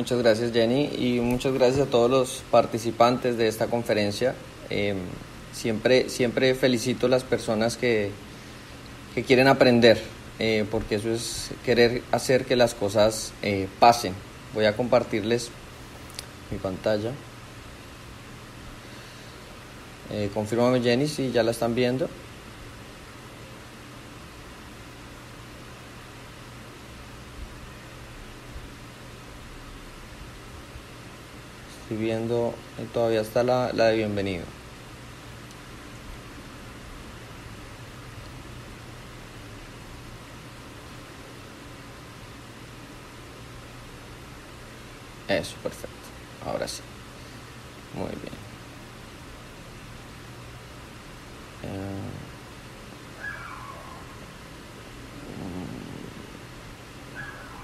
Muchas gracias Jenny y muchas gracias a todos los participantes de esta conferencia. Eh, siempre, siempre felicito a las personas que, que quieren aprender, eh, porque eso es querer hacer que las cosas eh, pasen. Voy a compartirles mi pantalla. Eh, confírmame Jenny si ya la están viendo. Estoy viendo, todavía está la, la de bienvenido. Eso, perfecto. Ahora sí. Muy bien. Eh,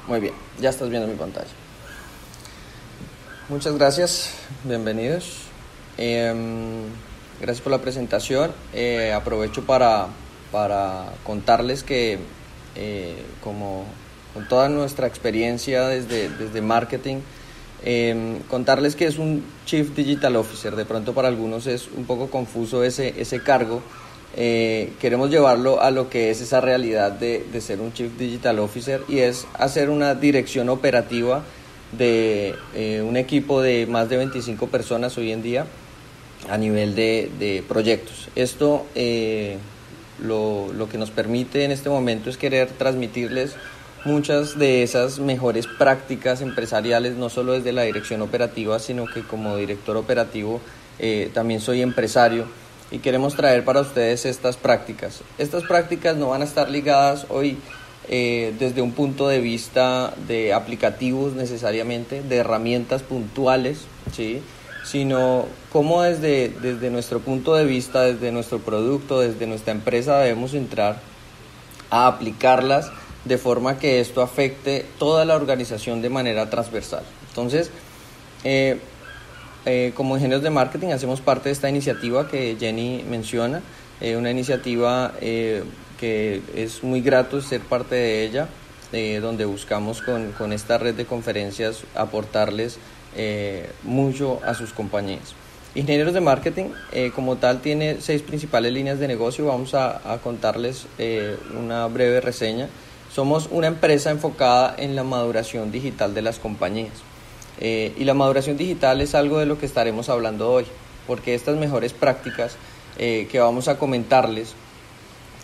mm, Muy bien, ya estás viendo mi pantalla. Muchas gracias, bienvenidos. Em, gracias por la presentación. Eh, aprovecho para, para contarles que eh, como con toda nuestra experiencia desde, desde marketing, em, contarles que es un Chief Digital Officer. De pronto para algunos es un poco confuso ese, ese cargo. Eh, queremos llevarlo a lo que es esa realidad de, de, ser un Chief Digital Officer y es hacer una dirección operativa de eh, un equipo de más de 25 personas hoy en día a nivel de, proyectos. Esto eh, lo, lo que nos permite en este momento es querer transmitirles muchas de esas mejores prácticas empresariales, no solo desde la dirección operativa, sino que como director operativo eh, también soy empresario y queremos traer para ustedes estas prácticas. Estas prácticas no van a estar ligadas hoy eh, desde un punto de vista de aplicativos necesariamente, de herramientas puntuales, ¿sí? sino cómo desde, desde nuestro punto de vista, desde nuestro producto, desde nuestra empresa debemos entrar a aplicarlas de forma que esto afecte toda la organización de manera transversal. Entonces, eh, eh, como ingenieros de marketing hacemos parte de esta iniciativa que Jenny menciona, eh, una iniciativa eh, que es muy grato ser parte de ella, eh, donde buscamos con, con, esta red de conferencias aportarles mucho a sus compañías. Ingenieros de marketing, como tal, tiene seis principales líneas de negocio. Vamos a, a contarles una breve reseña. Somos una empresa enfocada en la maduración digital de las compañías. Eh, y la maduración digital es algo de lo que estaremos hablando hoy, porque estas mejores prácticas eh, que vamos a comentarles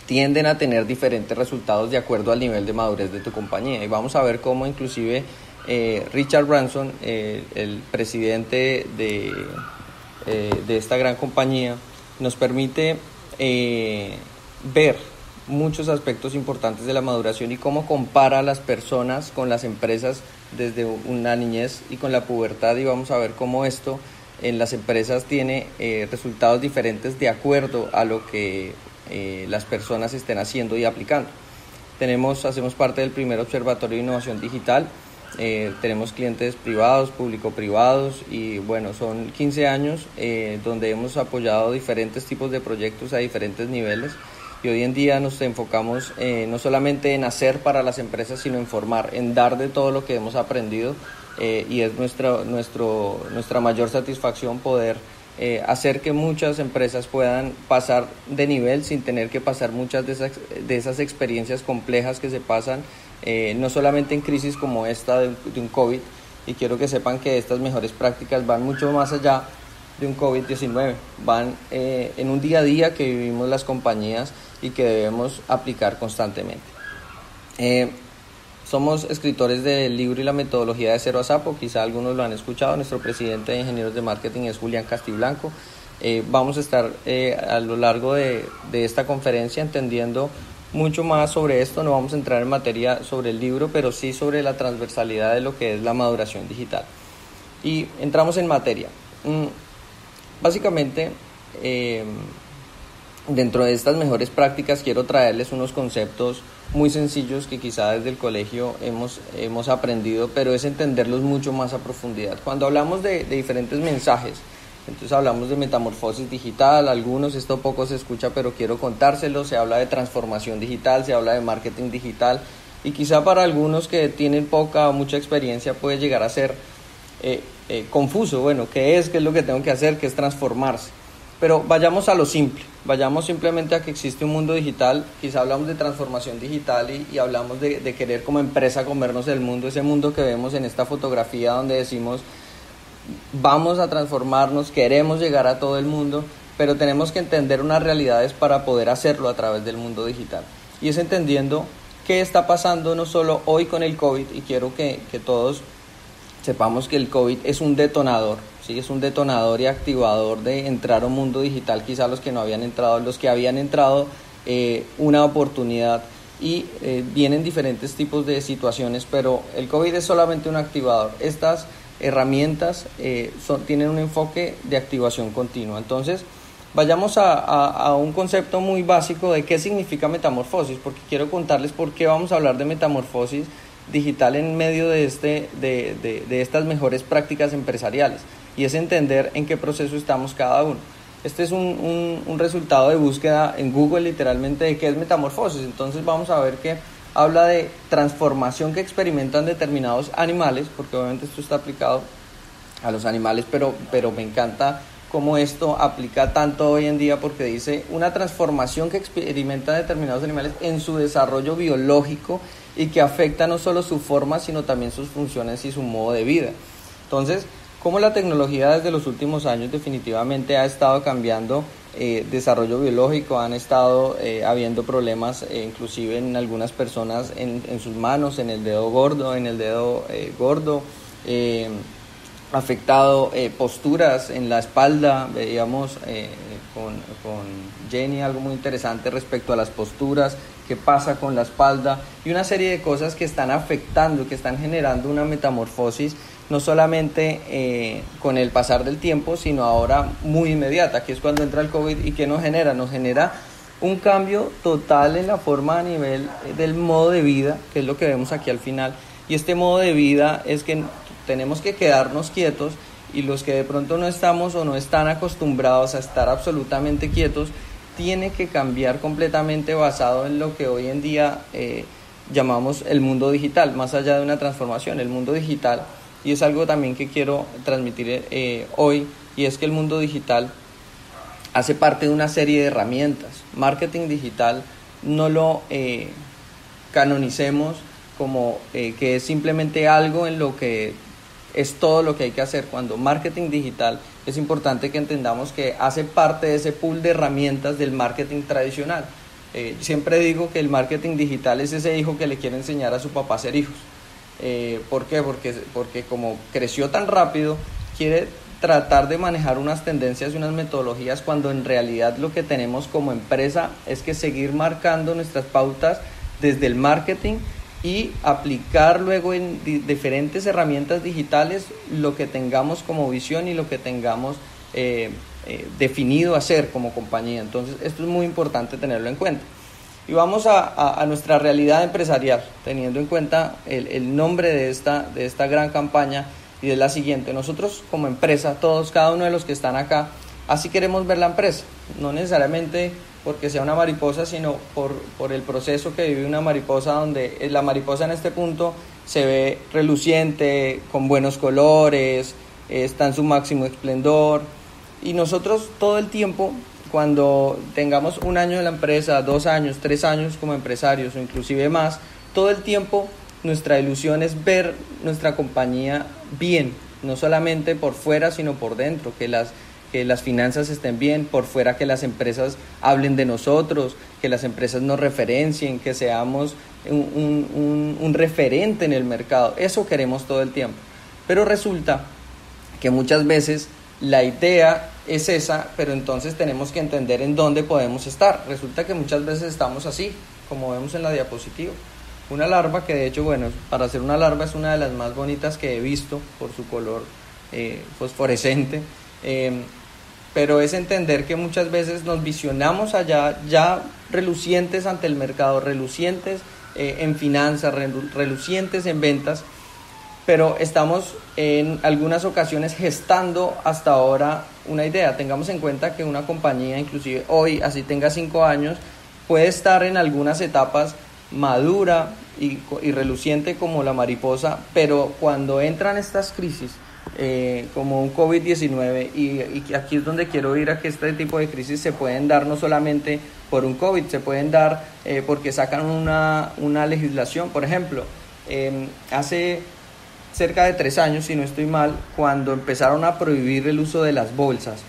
tienden a tener diferentes resultados de acuerdo al nivel de madurez de tu compañía. Y vamos a ver cómo inclusive eh, Richard Branson, el presidente de, de, esta gran compañía, nos permite ver muchos aspectos importantes de la maduración y cómo compara a las personas con las empresas desde una niñez y con la pubertad y vamos a ver cómo esto en las empresas tiene eh, resultados diferentes de acuerdo a lo que eh, las personas estén haciendo y aplicando. Tenemos, hacemos parte del primer observatorio de innovación digital, eh, tenemos clientes privados, público-privados y bueno, son 15 años eh, donde hemos apoyado diferentes tipos de proyectos a diferentes niveles y hoy en día nos enfocamos no solamente en hacer para las empresas, sino en formar, en dar de todo lo que hemos aprendido y es nuestra, nuestro, nuestra mayor satisfacción poder eh, hacer que muchas empresas puedan pasar de nivel sin tener que pasar muchas de esas, de esas experiencias complejas que se pasan, eh, no solamente en crisis como esta de, de un COVID, y quiero que sepan que estas mejores prácticas van mucho más allá de un COVID-19, van eh, en un día a día que vivimos las compañías y que debemos aplicar constantemente. Somos escritores del libro y la metodología de Cero a Sapo, quizá algunos lo han escuchado, nuestro presidente de ingenieros de marketing es Julián Castiblanco. Eh, vamos a estar eh, a lo largo de, de, esta conferencia entendiendo mucho más sobre esto, no vamos a entrar en materia sobre el libro, pero sí sobre la transversalidad de lo que es la maduración digital. Y entramos en materia. Mm, básicamente, eh, dentro de estas mejores prácticas quiero traerles unos conceptos muy sencillos que quizá desde el colegio hemos, hemos aprendido, pero es entenderlos mucho más a profundidad. Cuando hablamos de, diferentes mensajes, entonces hablamos de metamorfosis digital, algunos, esto poco se escucha, pero quiero contárselo, se habla de transformación digital, se habla de marketing digital, y quizá para algunos que tienen poca o mucha experiencia puede llegar a ser confuso, bueno, ¿qué es? ¿Qué es lo que tengo que hacer? ¿Qué es transformarse? Pero vayamos a lo simple, vayamos simplemente a que existe un mundo digital, quizá hablamos de transformación digital y, hablamos de, querer como empresa comernos el mundo, ese mundo que vemos en esta fotografía donde decimos vamos a transformarnos, queremos llegar a todo el mundo, pero tenemos que entender unas realidades para poder hacerlo a través del mundo digital. Y es entendiendo qué está pasando no solo hoy con el COVID, y quiero que todos sepamos que el COVID es un detonador, ¿sí? es un detonador y activador de entrar a un mundo digital, quizá los que no habían entrado, los que habían entrado, eh, una oportunidad y eh, vienen diferentes tipos de situaciones, pero el COVID es solamente un activador. Estas herramientas eh, tienen un enfoque de activación continua. Entonces, vayamos a, a, un concepto muy básico de qué significa metamorfosis, porque quiero contarles por qué vamos a hablar de metamorfosis digital en medio de, este, de, de, de estas mejores prácticas empresariales y es entender en qué proceso estamos cada uno. Este es un, un, resultado de búsqueda en Google literalmente de qué es metamorfosis. Entonces vamos a ver que habla de transformación que experimentan determinados animales, porque obviamente esto está aplicado a los animales, pero, pero me encanta cómo esto aplica tanto hoy en día porque dice una transformación que experimentan determinados animales en su desarrollo biológico y que afecta no solo su forma, sino también sus funciones y su modo de vida. Entonces, cómo la tecnología desde los últimos años definitivamente ha estado cambiando eh, desarrollo biológico, han estado eh, habiendo problemas eh, inclusive en algunas personas en, sus manos, en el dedo gordo, en el dedo gordo, afectado posturas en la espalda, veíamos con, con Jenny algo muy interesante respecto a las posturas, qué pasa con la espalda y una serie de cosas que están afectando, que están generando una metamorfosis no solamente eh, con el pasar del tiempo, sino ahora muy inmediata, que es cuando entra el COVID y que nos genera, nos genera un cambio total en la forma a nivel eh, del modo de vida, que es lo que vemos aquí al final. Y este modo de vida es que tenemos que quedarnos quietos y los que de pronto no estamos o no están acostumbrados a estar absolutamente quietos, tiene que cambiar completamente basado en lo que hoy en día eh, llamamos el mundo digital, más allá de una transformación. El mundo digital y es algo también que quiero transmitir eh, hoy y es que el mundo digital hace parte de una serie de herramientas. Marketing digital no lo eh, canonicemos como eh, que es simplemente algo en lo que es todo lo que hay que hacer. Cuando marketing digital es importante que entendamos que hace parte de ese pool de herramientas del marketing tradicional. siempre digo que el marketing digital es ese hijo que le quiere enseñar a su papá a ser hijos. Eh, ¿Por qué? Porque, porque como creció tan rápido, quiere tratar de manejar unas tendencias y unas metodologías cuando en realidad lo que tenemos como empresa es que seguir marcando nuestras pautas desde el marketing y aplicar luego en diferentes herramientas digitales lo que tengamos como visión y lo que tengamos eh, eh, definido hacer como compañía. Entonces esto es muy importante tenerlo en cuenta. Y vamos a, a, nuestra realidad empresarial, teniendo en cuenta el, el, nombre de esta, de esta gran campaña y de la siguiente. Nosotros como empresa, todos, cada uno de los que están acá, así queremos ver la empresa. No necesariamente porque sea una mariposa, sino por, por el proceso que vive una mariposa, donde la mariposa en este punto se ve reluciente, con buenos colores, está en su máximo esplendor. Y nosotros todo el tiempo cuando tengamos un año en la empresa, dos años, tres años como empresarios o inclusive más, todo el tiempo nuestra ilusión es ver nuestra compañía bien, no solamente por fuera, sino por dentro, que las, que las finanzas estén bien, por fuera que las empresas hablen de nosotros, que las empresas nos referencien, que seamos un, un, un referente en el mercado. Eso queremos todo el tiempo. Pero resulta que muchas veces la idea es esa, pero entonces tenemos que entender en dónde podemos estar. Resulta que muchas veces estamos así, como vemos en la diapositiva. Una larva que de hecho, bueno, para hacer una larva es una de las más bonitas que he visto por su color eh, fosforescente. Em, pero es entender que muchas veces nos visionamos allá ya relucientes ante el mercado, relucientes eh, en finanzas, relucientes en ventas, pero estamos en algunas ocasiones gestando hasta ahora una idea. Tengamos en cuenta que una compañía, inclusive hoy, así tenga cinco años, puede estar en algunas etapas madura y, y reluciente como la mariposa, pero cuando entran estas crisis, eh, como un COVID-19 y, aquí es donde quiero ir a que este tipo de crisis se pueden dar no solamente por un COVID, se pueden dar eh, porque sacan una, una, legislación. Por ejemplo, em, hace cerca de tres años, si no estoy mal, cuando empezaron a prohibir el uso de las bolsas,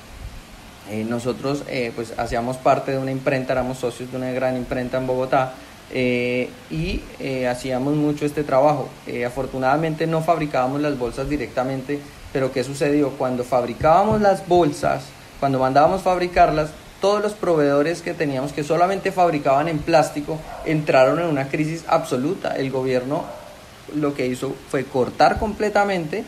eh, nosotros pues hacíamos parte de una imprenta, éramos socios de una gran imprenta en Bogotá eh, y eh, hacíamos mucho este trabajo. Eh, afortunadamente no fabricábamos las bolsas directamente, pero ¿qué sucedió? Cuando fabricábamos las bolsas, cuando mandábamos fabricarlas, todos los proveedores que teníamos que solamente fabricaban en plástico entraron en una crisis absoluta. El gobierno lo que hizo fue cortar completamente.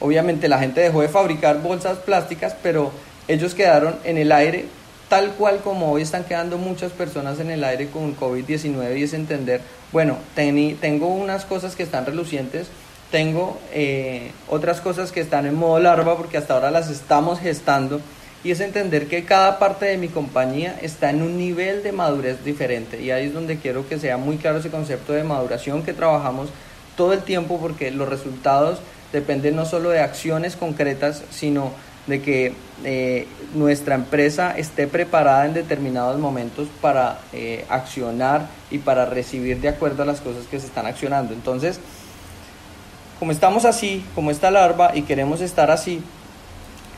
Obviamente la gente dejó de fabricar bolsas plásticas, pero ellos quedaron en el aire tal cual como hoy están quedando muchas personas en el aire con COVID-19 y es entender, bueno, tengo unas cosas que están relucientes, tengo eh, otras cosas que están en modo larva porque hasta ahora las estamos gestando y es entender que cada parte de mi compañía está en un nivel de madurez diferente y ahí es donde quiero que sea muy claro ese concepto de maduración que trabajamos todo el tiempo porque los resultados dependen no solo de acciones concretas, sino de que eh, nuestra empresa esté preparada en determinados momentos para eh, accionar y para recibir de acuerdo a las cosas que se están accionando. Entonces, como estamos así, como está larva y queremos estar así,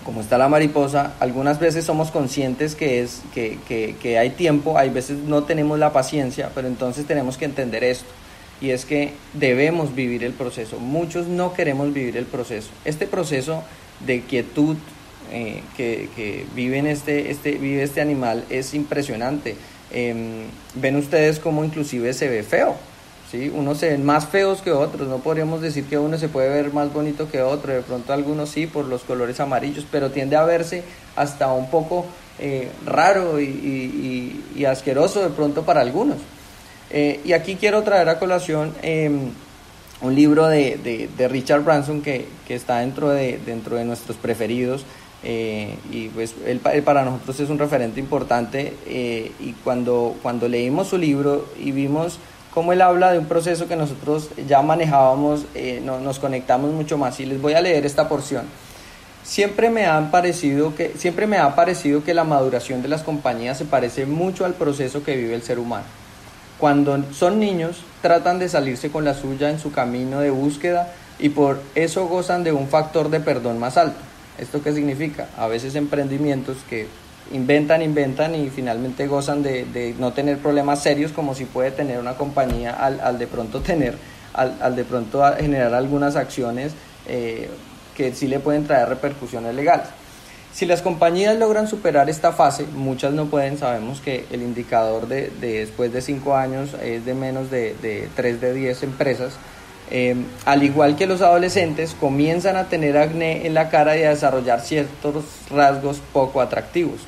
como está la mariposa, algunas veces somos conscientes que, es, que, que, que hay tiempo, hay veces no tenemos la paciencia, pero entonces tenemos que entender esto y es que debemos vivir el proceso. Muchos no queremos vivir el proceso. Este proceso de quietud, eh, que, vive, este, este, vive este animal es impresionante. Em, ven ustedes cómo inclusive se ve feo. ¿sí? Unos se ven más feos que otros. No podríamos decir que uno se puede ver más bonito que otro. De pronto algunos sí por los colores amarillos, pero tiende a verse hasta un poco eh, raro y, asqueroso de pronto para algunos. Eh, y aquí quiero traer a colación em, un libro de, Richard Branson que, está dentro de, dentro de nuestros preferidos. Eh, y pues él, para nosotros es un referente importante eh, y cuando, cuando leímos su libro y vimos cómo él habla de un proceso que nosotros ya manejábamos, nos conectamos mucho más y les voy a leer esta porción. Siempre me, parecido que, siempre me ha parecido que la maduración de las compañías se parece mucho al proceso que vive el ser humano. Cuando son niños, tratan de salirse con la suya en su camino de búsqueda y por eso gozan de un factor de perdón más alto ¿Esto qué significa? A veces emprendimientos que inventan, inventan y finalmente gozan de, no tener problemas serios como si puede tener una compañía al, de pronto tener, al, de pronto generar algunas acciones eh, que sí le pueden traer repercusiones legales. Si las compañías logran superar esta fase, muchas no pueden, sabemos que el indicador de, después de 5 años es de menos de, de 3 de 10 empresas, Em, al igual que los adolescentes, comienzan a tener acné en la cara y a desarrollar ciertos rasgos poco atractivos,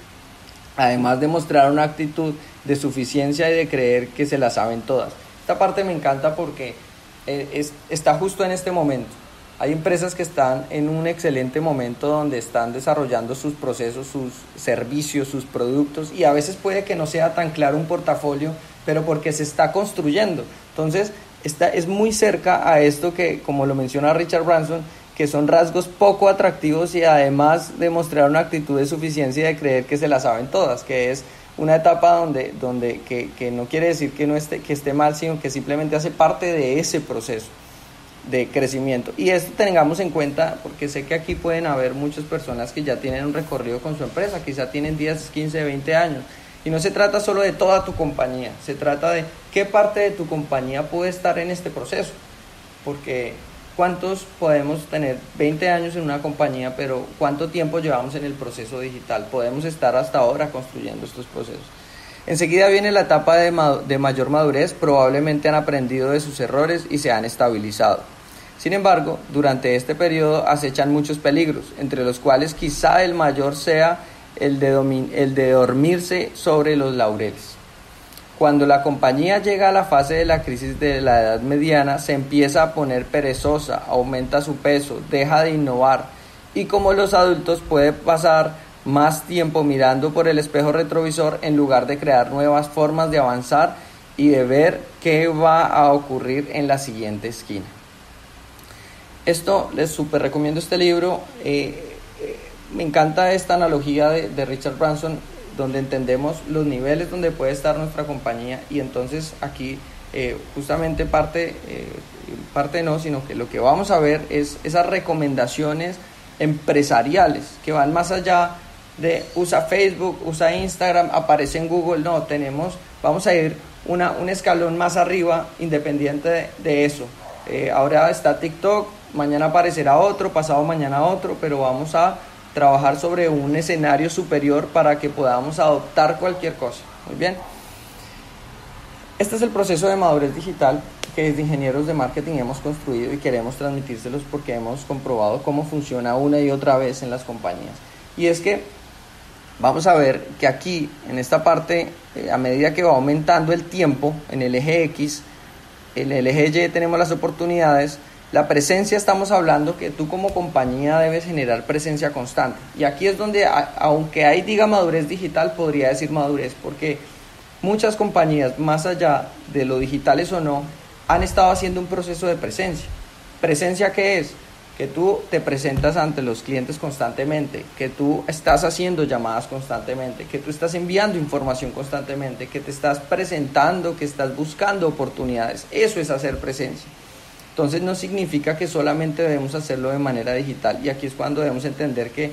además de mostrar una actitud de suficiencia y de creer que se la saben todas. Esta parte me encanta porque eh, está justo en este momento. Hay empresas que están en un excelente momento donde están desarrollando sus procesos, sus servicios, sus productos y a veces puede que no sea tan claro un portafolio, pero porque se está construyendo. Entonces, está, es muy cerca a esto que, como lo menciona Richard Branson, que son rasgos poco atractivos y además demostrar una actitud de suficiencia de creer que se la saben todas, que es una etapa donde, donde que, que no quiere decir que, no esté, que esté mal, sino que simplemente hace parte de ese proceso de crecimiento. Y esto tengamos en cuenta, porque sé que aquí pueden haber muchas personas que ya tienen un recorrido con su empresa, quizá tienen 10, 15, 20 años, y no se trata solo de toda tu compañía, se trata de qué parte de tu compañía puede estar en este proceso. Porque cuántos podemos tener 20 años en una compañía, pero cuánto tiempo llevamos en el proceso digital. Podemos estar hasta ahora construyendo estos procesos. Enseguida viene la etapa de, de mayor madurez, probablemente han aprendido de sus errores y se han estabilizado. Sin embargo, durante este periodo acechan muchos peligros, entre los cuales quizá el mayor sea el de, el de dormirse sobre los laureles. Cuando la compañía llega a la fase de la crisis de la edad mediana, se empieza a poner perezosa, aumenta su peso, deja de innovar y como los adultos puede pasar más tiempo mirando por el espejo retrovisor en lugar de crear nuevas formas de avanzar y de ver qué va a ocurrir en la siguiente esquina. Esto les súper recomiendo este libro. Eh, eh, me encanta esta analogía de, Richard Branson, donde entendemos los niveles donde puede estar nuestra compañía y entonces aquí eh, justamente parte, parte no, sino que lo que vamos a ver es esas recomendaciones empresariales que van más allá de usa Facebook, usa Instagram, aparece en Google, no, tenemos, vamos a ir una, un escalón más arriba independiente de, eso. Eh, ahora está TikTok, mañana aparecerá otro, pasado mañana otro, pero vamos a trabajar sobre un escenario superior para que podamos adoptar cualquier cosa. Muy bien. Este es el proceso de madurez digital que desde ingenieros de marketing hemos construido y queremos transmitírselos porque hemos comprobado cómo funciona una y otra vez en las compañías. Y es que vamos a ver que aquí, en esta parte, eh, a medida que va aumentando el tiempo, en el eje X, en el eje Y tenemos las oportunidades, la presencia estamos hablando que tú como compañía debes generar presencia constante. Y aquí es donde, aunque hay diga madurez digital, podría decir madurez, porque muchas compañías, más allá de lo digitales o no, han estado haciendo un proceso de presencia. ¿Presencia qué es? que tú te presentas ante los clientes constantemente, que tú estás haciendo llamadas constantemente, que tú estás enviando información constantemente, que te estás presentando, que estás buscando oportunidades. Eso es hacer presencia. Entonces no significa que solamente debemos hacerlo de manera digital y aquí es cuando debemos entender que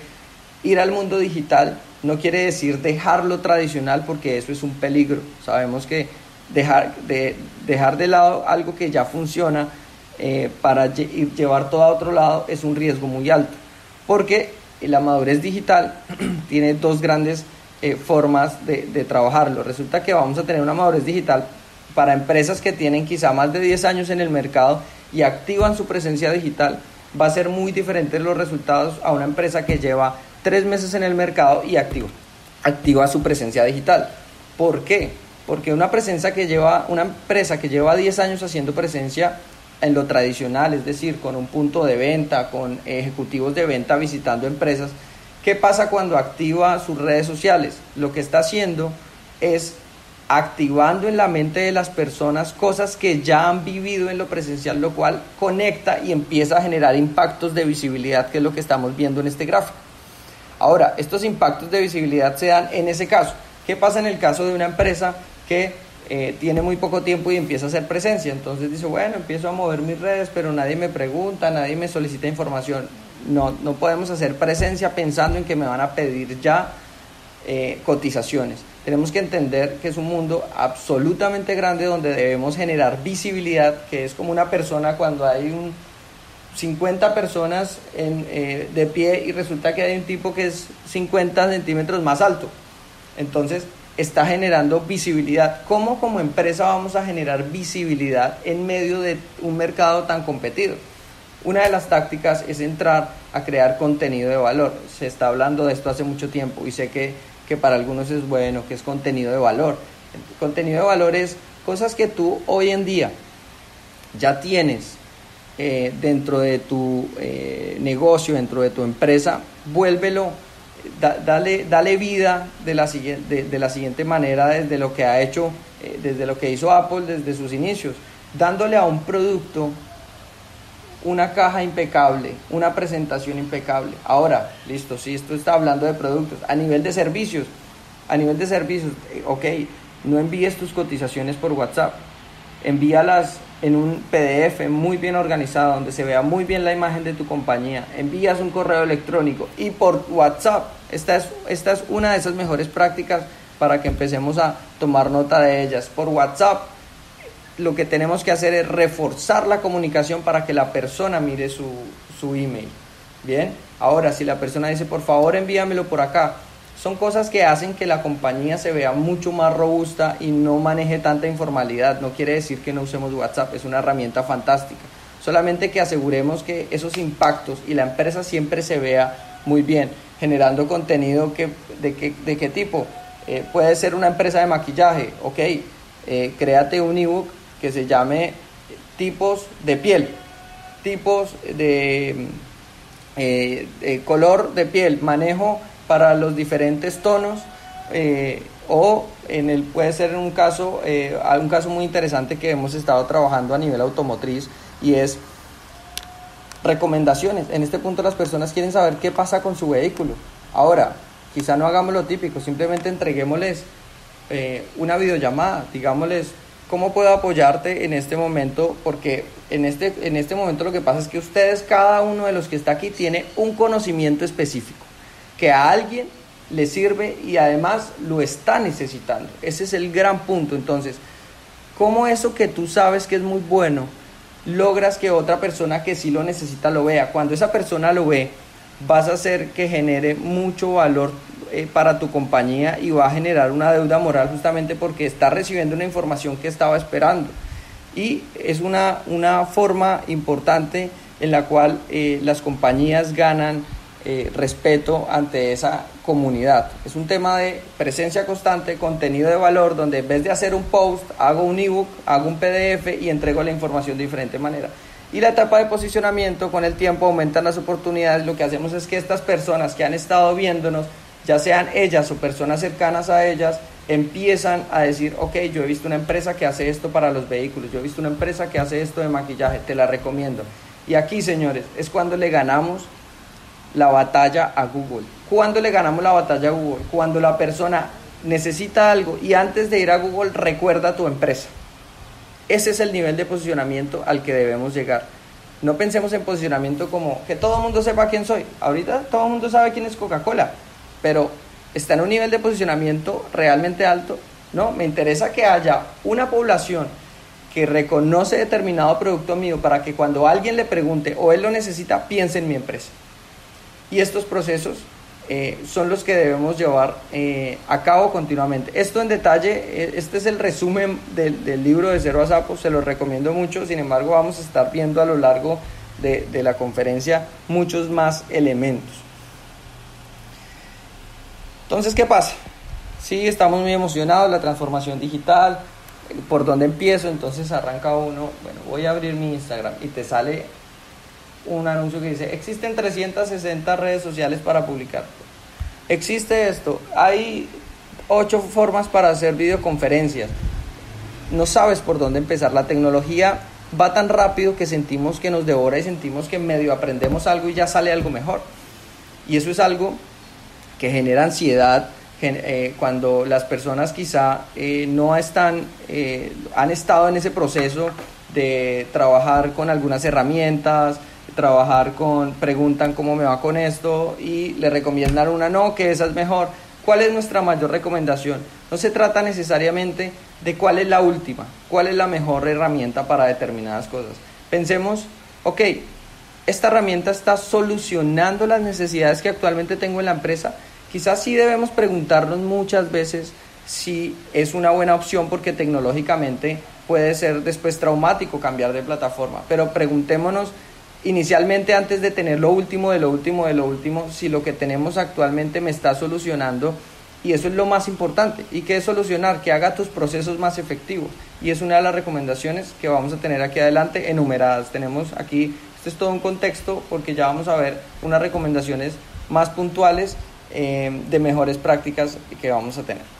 ir al mundo digital no quiere decir dejar lo tradicional porque eso es un peligro. Sabemos que dejar de, dejar de lado algo que ya funciona eh, para llevar todo a otro lado es un riesgo muy alto, porque la madurez digital tiene dos grandes eh, formas de, de, trabajarlo. Resulta que vamos a tener una madurez digital para empresas que tienen quizá más de 10 años en el mercado y activan su presencia digital. Va a ser muy diferente los resultados a una empresa que lleva tres meses en el mercado y activa, activa su presencia digital. ¿Por qué? Porque una presencia que lleva, una empresa que lleva 10 años haciendo presencia en lo tradicional, es decir, con un punto de venta, con ejecutivos de venta visitando empresas. ¿Qué pasa cuando activa sus redes sociales? Lo que está haciendo es activando en la mente de las personas cosas que ya han vivido en lo presencial, lo cual conecta y empieza a generar impactos de visibilidad, que es lo que estamos viendo en este gráfico. Ahora, estos impactos de visibilidad se dan en ese caso. ¿Qué pasa en el caso de una empresa que eh, tiene muy poco tiempo y empieza a hacer presencia. Entonces dice, bueno, empiezo a mover mis redes, pero nadie me pregunta, nadie me solicita información. No, no podemos hacer presencia pensando en que me van a pedir ya eh, cotizaciones. Tenemos que entender que es un mundo absolutamente grande donde debemos generar visibilidad, que es como una persona cuando hay un 50 personas eh, de pie y resulta que hay un tipo que es 50 centímetros más alto. Entonces, está generando visibilidad. ¿Cómo como empresa vamos a generar visibilidad en medio de un mercado tan competido? Una de las tácticas es entrar a crear contenido de valor. Se está hablando de esto hace mucho tiempo y sé que, que para algunos es bueno, que es contenido de valor. contenido de valor es cosas que tú hoy en día ya tienes eh, dentro de tu eh, negocio, dentro de tu empresa, vuélvelo dale, dale vida de la, siguiente, de, la siguiente manera desde lo que ha hecho, eh, desde lo que hizo Apple desde sus inicios, dándole a un producto una caja impecable, una presentación impecable. Ahora, listo, si esto está hablando de productos, a nivel de servicios, a nivel de servicios, eh, ok, no envíes tus cotizaciones por WhatsApp, envíalas en un PDF muy bien organizado, donde se vea muy bien la imagen de tu compañía, envías un correo electrónico y por WhatsApp. Esta es, esta es una de esas mejores prácticas para que empecemos a tomar nota de ellas. Por WhatsApp lo que tenemos que hacer es reforzar la comunicación para que la persona mire su, su email. Bien, ahora si la persona dice por favor envíamelo por acá, son cosas que hacen que la compañía se vea mucho más robusta y no maneje tanta informalidad. No quiere decir que no usemos WhatsApp, es una herramienta fantástica. Solamente que aseguremos que esos impactos y la empresa siempre se vea muy bien, generando contenido que, de, qué, de qué tipo. Eh, puede ser una empresa de maquillaje, ok, eh, créate un ebook que se llame tipos de piel, tipos de eh, color de piel, manejo para los diferentes tonos eh, o en el puede ser un caso eh, un caso muy interesante que hemos estado trabajando a nivel automotriz y es recomendaciones. En este punto las personas quieren saber qué pasa con su vehículo. Ahora, quizá no hagamos lo típico, simplemente entreguémosles eh, una videollamada, digámosles cómo puedo apoyarte en este momento, porque en este, en este momento lo que pasa es que ustedes, cada uno de los que está aquí, tiene un conocimiento específico, que a alguien le sirve y además lo está necesitando. Ese es el gran punto. Entonces, ¿cómo eso que tú sabes que es muy bueno, logras que otra persona que sí lo necesita lo vea? Cuando esa persona lo ve, vas a hacer que genere mucho valor eh, para tu compañía y va a generar una deuda moral justamente porque está recibiendo una información que estaba esperando. Y es una, una forma importante en la cual eh, las compañías ganan eh, respeto ante esa comunidad. Es un tema de presencia constante, contenido de valor, donde en vez de hacer un post, hago un ebook, hago un PDF y entrego la información de diferente manera. Y la etapa de posicionamiento, con el tiempo aumentan las oportunidades. Lo que hacemos es que estas personas que han estado viéndonos, ya sean ellas o personas cercanas a ellas, empiezan a decir, ok, yo he visto una empresa que hace esto para los vehículos, yo he visto una empresa que hace esto de maquillaje, te la recomiendo. Y aquí, señores, es cuando le ganamos la batalla a Google. ¿Cuándo le ganamos la batalla a Google? Cuando la persona necesita algo y antes de ir a Google recuerda a tu empresa. Ese es el nivel de posicionamiento al que debemos llegar. No pensemos en posicionamiento como que todo el mundo sepa quién soy. Ahorita todo el mundo sabe quién es Coca-Cola, pero está en un nivel de posicionamiento realmente alto. No, me interesa que haya una población que reconoce determinado producto mío para que cuando alguien le pregunte o él lo necesita, piense en mi empresa. Y estos procesos eh, son los que debemos llevar eh, a cabo continuamente. Esto en detalle, eh, este es el resumen del, libro de Cero a Sapo, se lo recomiendo mucho, sin embargo vamos a estar viendo a lo largo de, de la conferencia muchos más elementos. Entonces, ¿qué pasa? Sí, estamos muy emocionados, la transformación digital, ¿por dónde empiezo? Entonces arranca uno, bueno, voy a abrir mi Instagram y te sale un anuncio que dice, existen 360 redes sociales para publicar. Existe esto, hay ocho formas para hacer videoconferencias. No sabes por dónde empezar. La tecnología va tan rápido que sentimos que nos devora y sentimos que medio aprendemos algo y ya sale algo mejor. Y eso es algo que genera ansiedad eh, cuando las personas quizá eh, no están, eh, han estado en ese proceso de trabajar con algunas herramientas, trabajar con, preguntan cómo me va con esto y le recomiendan una no, que esa es mejor. ¿Cuál es nuestra mayor recomendación? No se trata necesariamente de cuál es la última, cuál es la mejor herramienta para determinadas cosas. Pensemos, ok, esta herramienta está solucionando las necesidades que actualmente tengo en la empresa. Quizás sí debemos preguntarnos muchas veces si es una buena opción porque tecnológicamente puede ser después traumático cambiar de plataforma, pero preguntémonos inicialmente antes de tener lo último de lo último de lo último, si lo que tenemos actualmente me está solucionando y eso es lo más importante. ¿Y qué es solucionar? Que haga tus procesos más efectivos. Y es una de las recomendaciones que vamos a tener aquí adelante enumeradas. Tenemos aquí, este es todo un contexto porque ya vamos a ver unas recomendaciones más puntuales eh, de mejores prácticas que vamos a tener.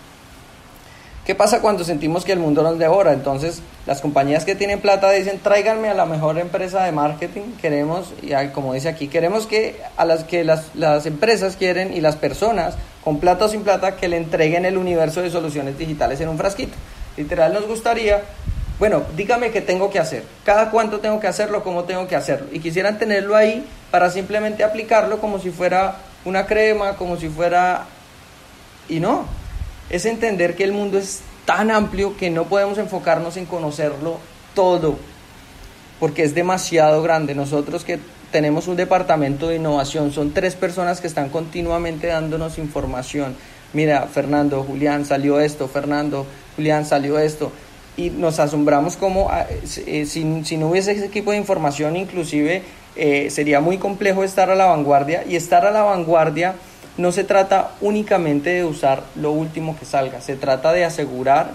¿Qué pasa cuando sentimos que el mundo nos devora? Entonces, las compañías que tienen plata dicen, tráiganme a la mejor empresa de marketing. Queremos, y como dice aquí, queremos que a las que las, las empresas quieren y las personas, con plata o sin plata, que le entreguen el universo de soluciones digitales en un frasquito. Literal, nos gustaría, bueno, dígame qué tengo que hacer, cada cuánto tengo que hacerlo, cómo tengo que hacerlo. Y quisieran tenerlo ahí para simplemente aplicarlo como si fuera una crema, como si fuera... Y no, es entender que el mundo es tan amplio que no podemos enfocarnos en conocerlo todo, porque es demasiado grande. Nosotros que tenemos un departamento de innovación, son tres personas que están continuamente dándonos información. Mira, Fernando, Julián, salió esto, Fernando, Julián, salió esto. Y nos asombramos como ah, eh, si, no hubiese ese equipo de información, inclusive eh, sería muy complejo estar a la vanguardia. Y estar a la vanguardia no se trata únicamente de usar lo último que salga, se trata de asegurar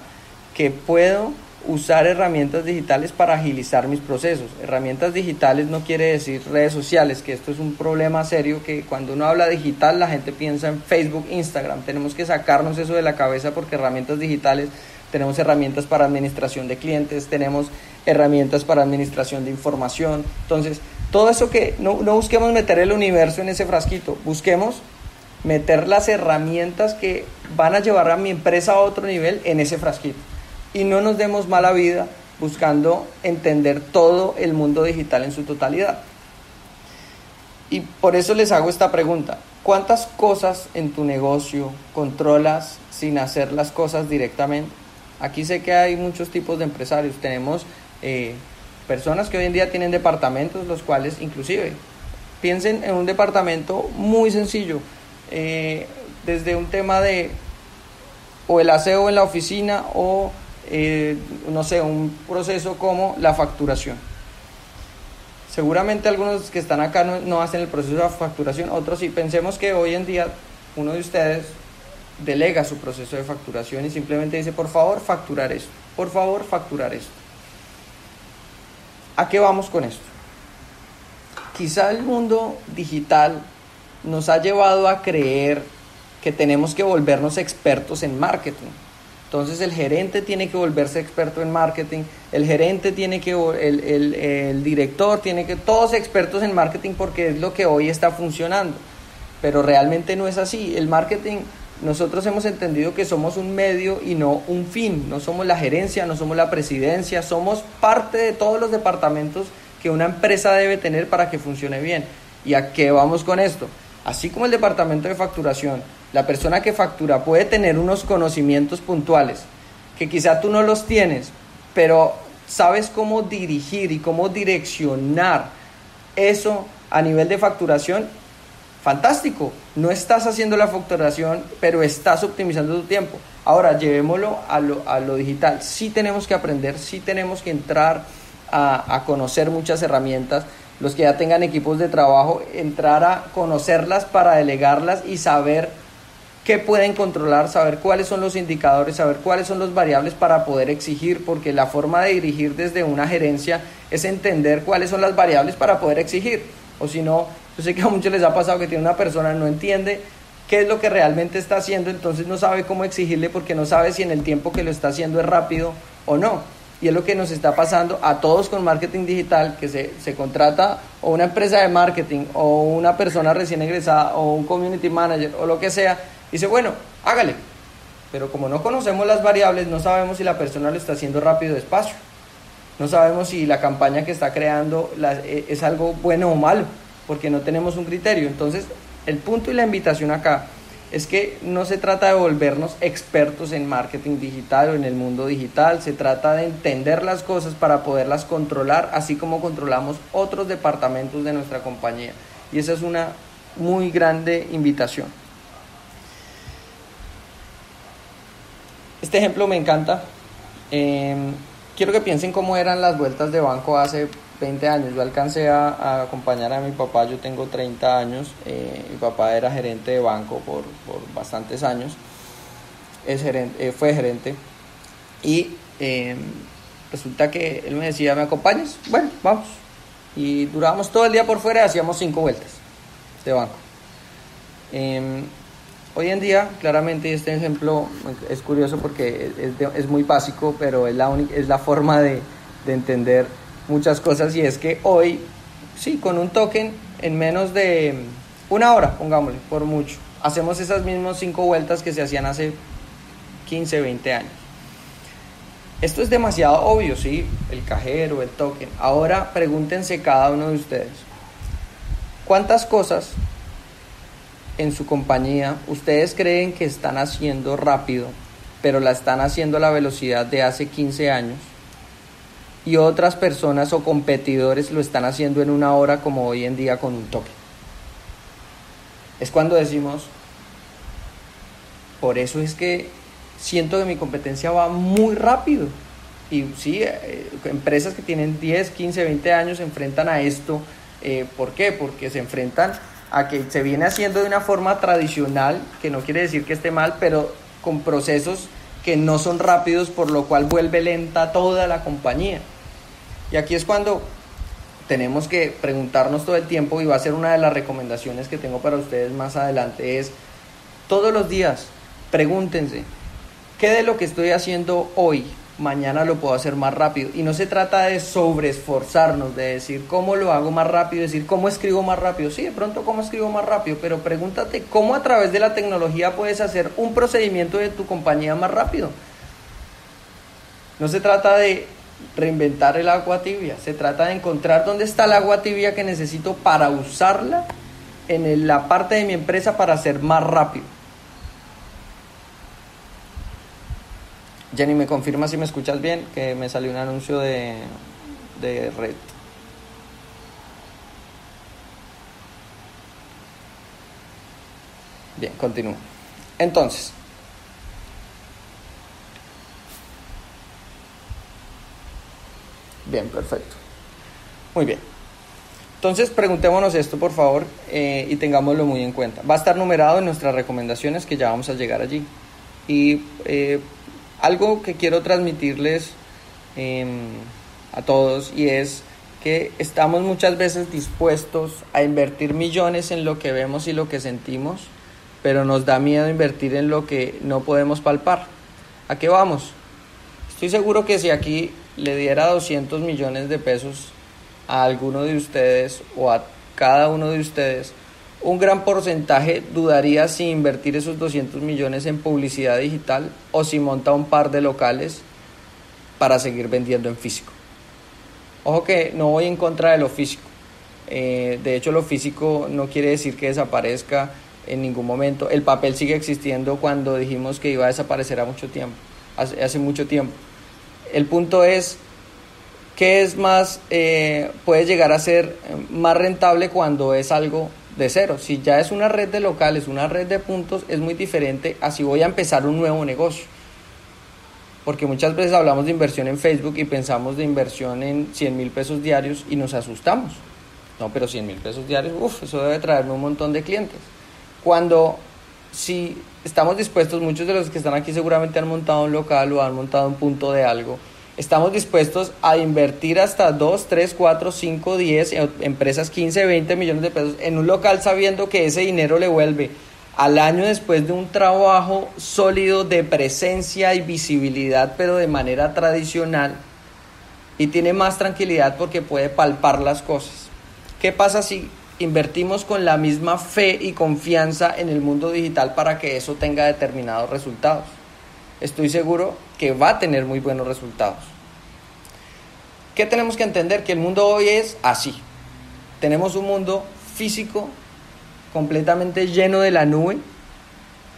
que puedo usar herramientas digitales para agilizar mis procesos. Herramientas digitales no quiere decir redes sociales, que esto es un problema serio que cuando uno habla digital la gente piensa en Facebook, Instagram. Tenemos que sacarnos eso de la cabeza porque herramientas digitales tenemos herramientas para administración de clientes, tenemos herramientas para administración de información. Entonces, Todo eso que no, no busquemos meter el universo en ese frasquito, busquemos meter las herramientas que van a llevar a mi empresa a otro nivel en ese frasquito. Y no nos demos mala vida buscando entender todo el mundo digital en su totalidad. Y por eso les hago esta pregunta. ¿Cuántas cosas en tu negocio controlas sin hacer las cosas directamente? Aquí sé que hay muchos tipos de empresarios. Tenemos eh, personas que hoy en día tienen departamentos, los cuales inclusive piensen en un departamento muy sencillo, eh, desde un tema de o el aseo en la oficina o eh, no sé, un proceso como la facturación. Seguramente algunos que están acá no, hacen el proceso de facturación, otros sí. Pensemos que hoy en día uno de ustedes delega su proceso de facturación y simplemente dice, por favor, facturar esto, por favor, facturar esto. ¿A qué vamos con esto? Quizá el mundo digital nos ha llevado a creer que tenemos que volvernos expertos en marketing. Entonces el gerente tiene que volverse experto en marketing, el gerente tiene que, el, el, director tiene que, todos expertos en marketing porque es lo que hoy está funcionando. Pero realmente no es así. El marketing, nosotros hemos entendido que somos un medio y no un fin. No somos la gerencia, no somos la presidencia, somos parte de todos los departamentos que una empresa debe tener para que funcione bien. ¿Y a qué vamos con esto? Así como el departamento de facturación la persona que factura puede tener unos conocimientos puntuales que quizá tú no los tienes, pero sabes cómo dirigir y cómo direccionar eso a nivel de facturación, fantástico. No estás haciendo la facturación, pero estás optimizando tu tiempo. Ahora, llevémoslo a lo, a lo digital. Sí tenemos que aprender, sí tenemos que entrar a, a conocer muchas herramientas. Los que ya tengan equipos de trabajo, entrar a conocerlas para delegarlas y saber qué pueden controlar, saber cuáles son los indicadores, saber cuáles son los variables para poder exigir, porque la forma de dirigir desde una gerencia es entender cuáles son las variables para poder exigir. O si no, yo sé que a muchos les ha pasado que tiene una persona, no entiende qué es lo que realmente está haciendo, entonces no sabe cómo exigirle porque no sabe si en el tiempo que lo está haciendo es rápido o no. Y es lo que nos está pasando a todos con marketing digital, que se, se contrata o una empresa de marketing o una persona recién egresada o un community manager o lo que sea Dice, bueno, hágale. Pero como no conocemos las variables, no sabemos si la persona lo está haciendo rápido o despacio. No sabemos si la campaña que está creando e, es algo bueno o malo, porque no tenemos un criterio. Entonces, el punto y la invitación acá es que no se trata de volvernos expertos en marketing digital o en el mundo digital, se trata de entender las cosas para poderlas controlar, así como controlamos otros departamentos de nuestra compañía. Y esa es una muy grande invitación. Este ejemplo me encanta. Em, quiero que piensen cómo eran las vueltas de banco hace 20 años. Yo alcancé a, acompañar a mi papá, yo tengo 30 años. Eh, mi papá era gerente de banco por, bastantes años. Es gerente, eh, fue gerente. Y em, resulta que él me decía, ¿me acompañas? Bueno, vamos. Y durábamos todo el día por fuera y hacíamos cinco vueltas de banco. Em, Hoy en día, claramente, este ejemplo es curioso porque es, muy básico, pero es la, es la forma de, entender muchas cosas y es que hoy, sí, con un token en menos de una hora, pongámosle, por mucho, hacemos esas mismas cinco vueltas que se hacían hace 15, 20 años. Esto es demasiado obvio, sí, el cajero, el token. Ahora pregúntense cada uno de ustedes, ¿cuántas cosas en su compañía, ustedes creen que están haciendo rápido, pero la están haciendo a la velocidad de hace 15 años, y otras personas o competidores lo están haciendo en una hora como hoy en día con un toque. Es cuando decimos, por eso es que siento que mi competencia va muy rápido. Y sí, eh, empresas que tienen 10, 15, 20 años se enfrentan a esto. Eh, ¿Por qué? Porque se enfrentan a que se viene haciendo de una forma tradicional, que no quiere decir que esté mal, pero con procesos que no son rápidos, por lo cual vuelve lenta toda la compañía. Y aquí es cuando tenemos que preguntarnos todo el tiempo, y va a ser una de las recomendaciones que tengo para ustedes más adelante, es todos los días pregúntense, ¿qué de lo que estoy haciendo hoy mañana lo puedo hacer más rápido. Y no se trata de sobreesforzarnos, de decir cómo lo hago más rápido, decir cómo escribo más rápido. Sí, de pronto cómo escribo más rápido, pero pregúntate cómo a través de la tecnología puedes hacer un procedimiento de tu compañía más rápido. No se trata de reinventar el agua tibia, se trata de encontrar dónde está el agua tibia que necesito para usarla en la parte de mi empresa para ser más rápido. Jenny, ¿me confirma si me escuchas bien? Que me salió un anuncio de, de red. Bien, continúo. Entonces, bien, perfecto. Muy bien. Entonces, preguntémonos esto, por favor, eh, y tengámoslo muy en cuenta. Va a estar numerado en nuestras recomendaciones que ya vamos a llegar allí. Y eh, algo que quiero transmitirles em, a todos y es que estamos muchas veces dispuestos a invertir millones en lo que vemos y lo que sentimos, pero nos da miedo invertir en lo que no podemos palpar. ¿A qué vamos? Estoy seguro que si aquí le diera 200 millones de pesos a alguno de ustedes o a cada uno de ustedes, un gran porcentaje dudaría si invertir esos 200 millones en publicidad digital o si monta un par de locales para seguir vendiendo en físico. Ojo que no voy en contra de lo físico. Eh, de hecho, lo físico no quiere decir que desaparezca en ningún momento. El papel sigue existiendo cuando dijimos que iba a desaparecer a mucho tiempo, hace, hace mucho tiempo. El punto es que es más, eh, puede llegar a ser más rentable cuando es algo de cero. Si ya es una red de locales, una red de puntos, es muy diferente a si voy a empezar un nuevo negocio. Porque muchas veces hablamos de inversión en Facebook y pensamos de inversión en 100 mil pesos diarios y nos asustamos. No, pero 100 mil pesos diarios, uff, eso debe traerme un montón de clientes. Cuando si estamos dispuestos, muchos de los que están aquí seguramente han montado un local o han montado un punto de algo, estamos dispuestos a invertir hasta 2, 3, 4, 5, 10, empresas 15, 20 millones de pesos en un local sabiendo que ese dinero le vuelve al año después de un trabajo sólido de presencia y visibilidad, pero de manera tradicional, y tiene más tranquilidad porque puede palpar las cosas. ¿Qué pasa si invertimos con la misma fe y confianza en el mundo digital para que eso tenga determinados resultados? Estoy seguro que va a tener muy buenos resultados. ¿Qué tenemos que entender? Que el mundo hoy es así. Tenemos un mundo físico completamente lleno de la nube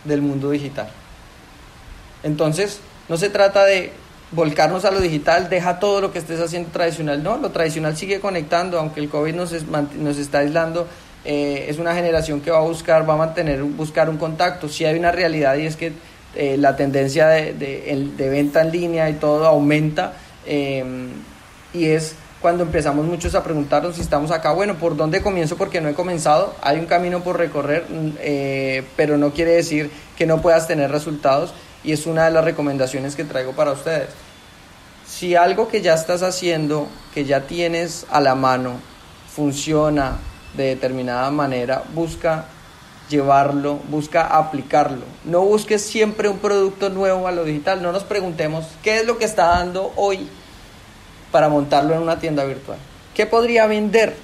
del mundo digital. Entonces, no se trata de volcarnos a lo digital, deja todo lo que estés haciendo tradicional. No, lo tradicional sigue conectando, aunque el COVID nos, nos está aislando. Eh, es una generación que va a buscar, va a mantener, buscar un contacto. Si hay una realidad y es que eh, la tendencia de, de, venta en línea y todo aumenta eh, y es cuando empezamos muchos a preguntarnos si estamos acá, bueno, ¿por dónde comienzo? Porque no he comenzado, hay un camino por recorrer, eh, pero no quiere decir que no puedas tener resultados y es una de las recomendaciones que traigo para ustedes. Si algo que ya estás haciendo, que ya tienes a la mano, funciona de determinada manera, busca llevarlo, busca aplicarlo. No busques siempre un producto nuevo a lo digital. No nos preguntemos qué es lo que está dando hoy para montarlo en una tienda virtual. ¿Qué podría vender?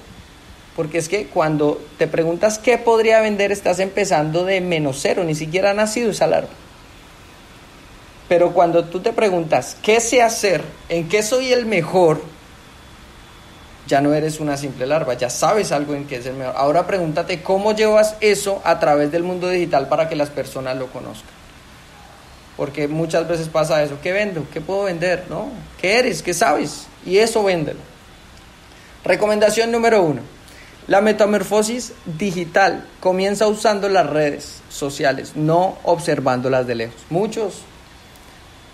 Porque es que cuando te preguntas qué podría vender, estás empezando de menos cero, ni siquiera ha nacido esa larva. Pero cuando tú te preguntas qué sé hacer, en qué soy el mejor, ya no eres una simple larva, ya sabes algo en qué es el mejor. Ahora pregúntate cómo llevas eso a través del mundo digital para que las personas lo conozcan. Porque muchas veces pasa eso, ¿qué vendo? ¿Qué puedo vender? ¿No? ¿Qué eres? ¿Qué sabes? Y eso véndelo. Recomendación número uno. La metamorfosis digital comienza usando las redes sociales, no observándolas de lejos. Muchos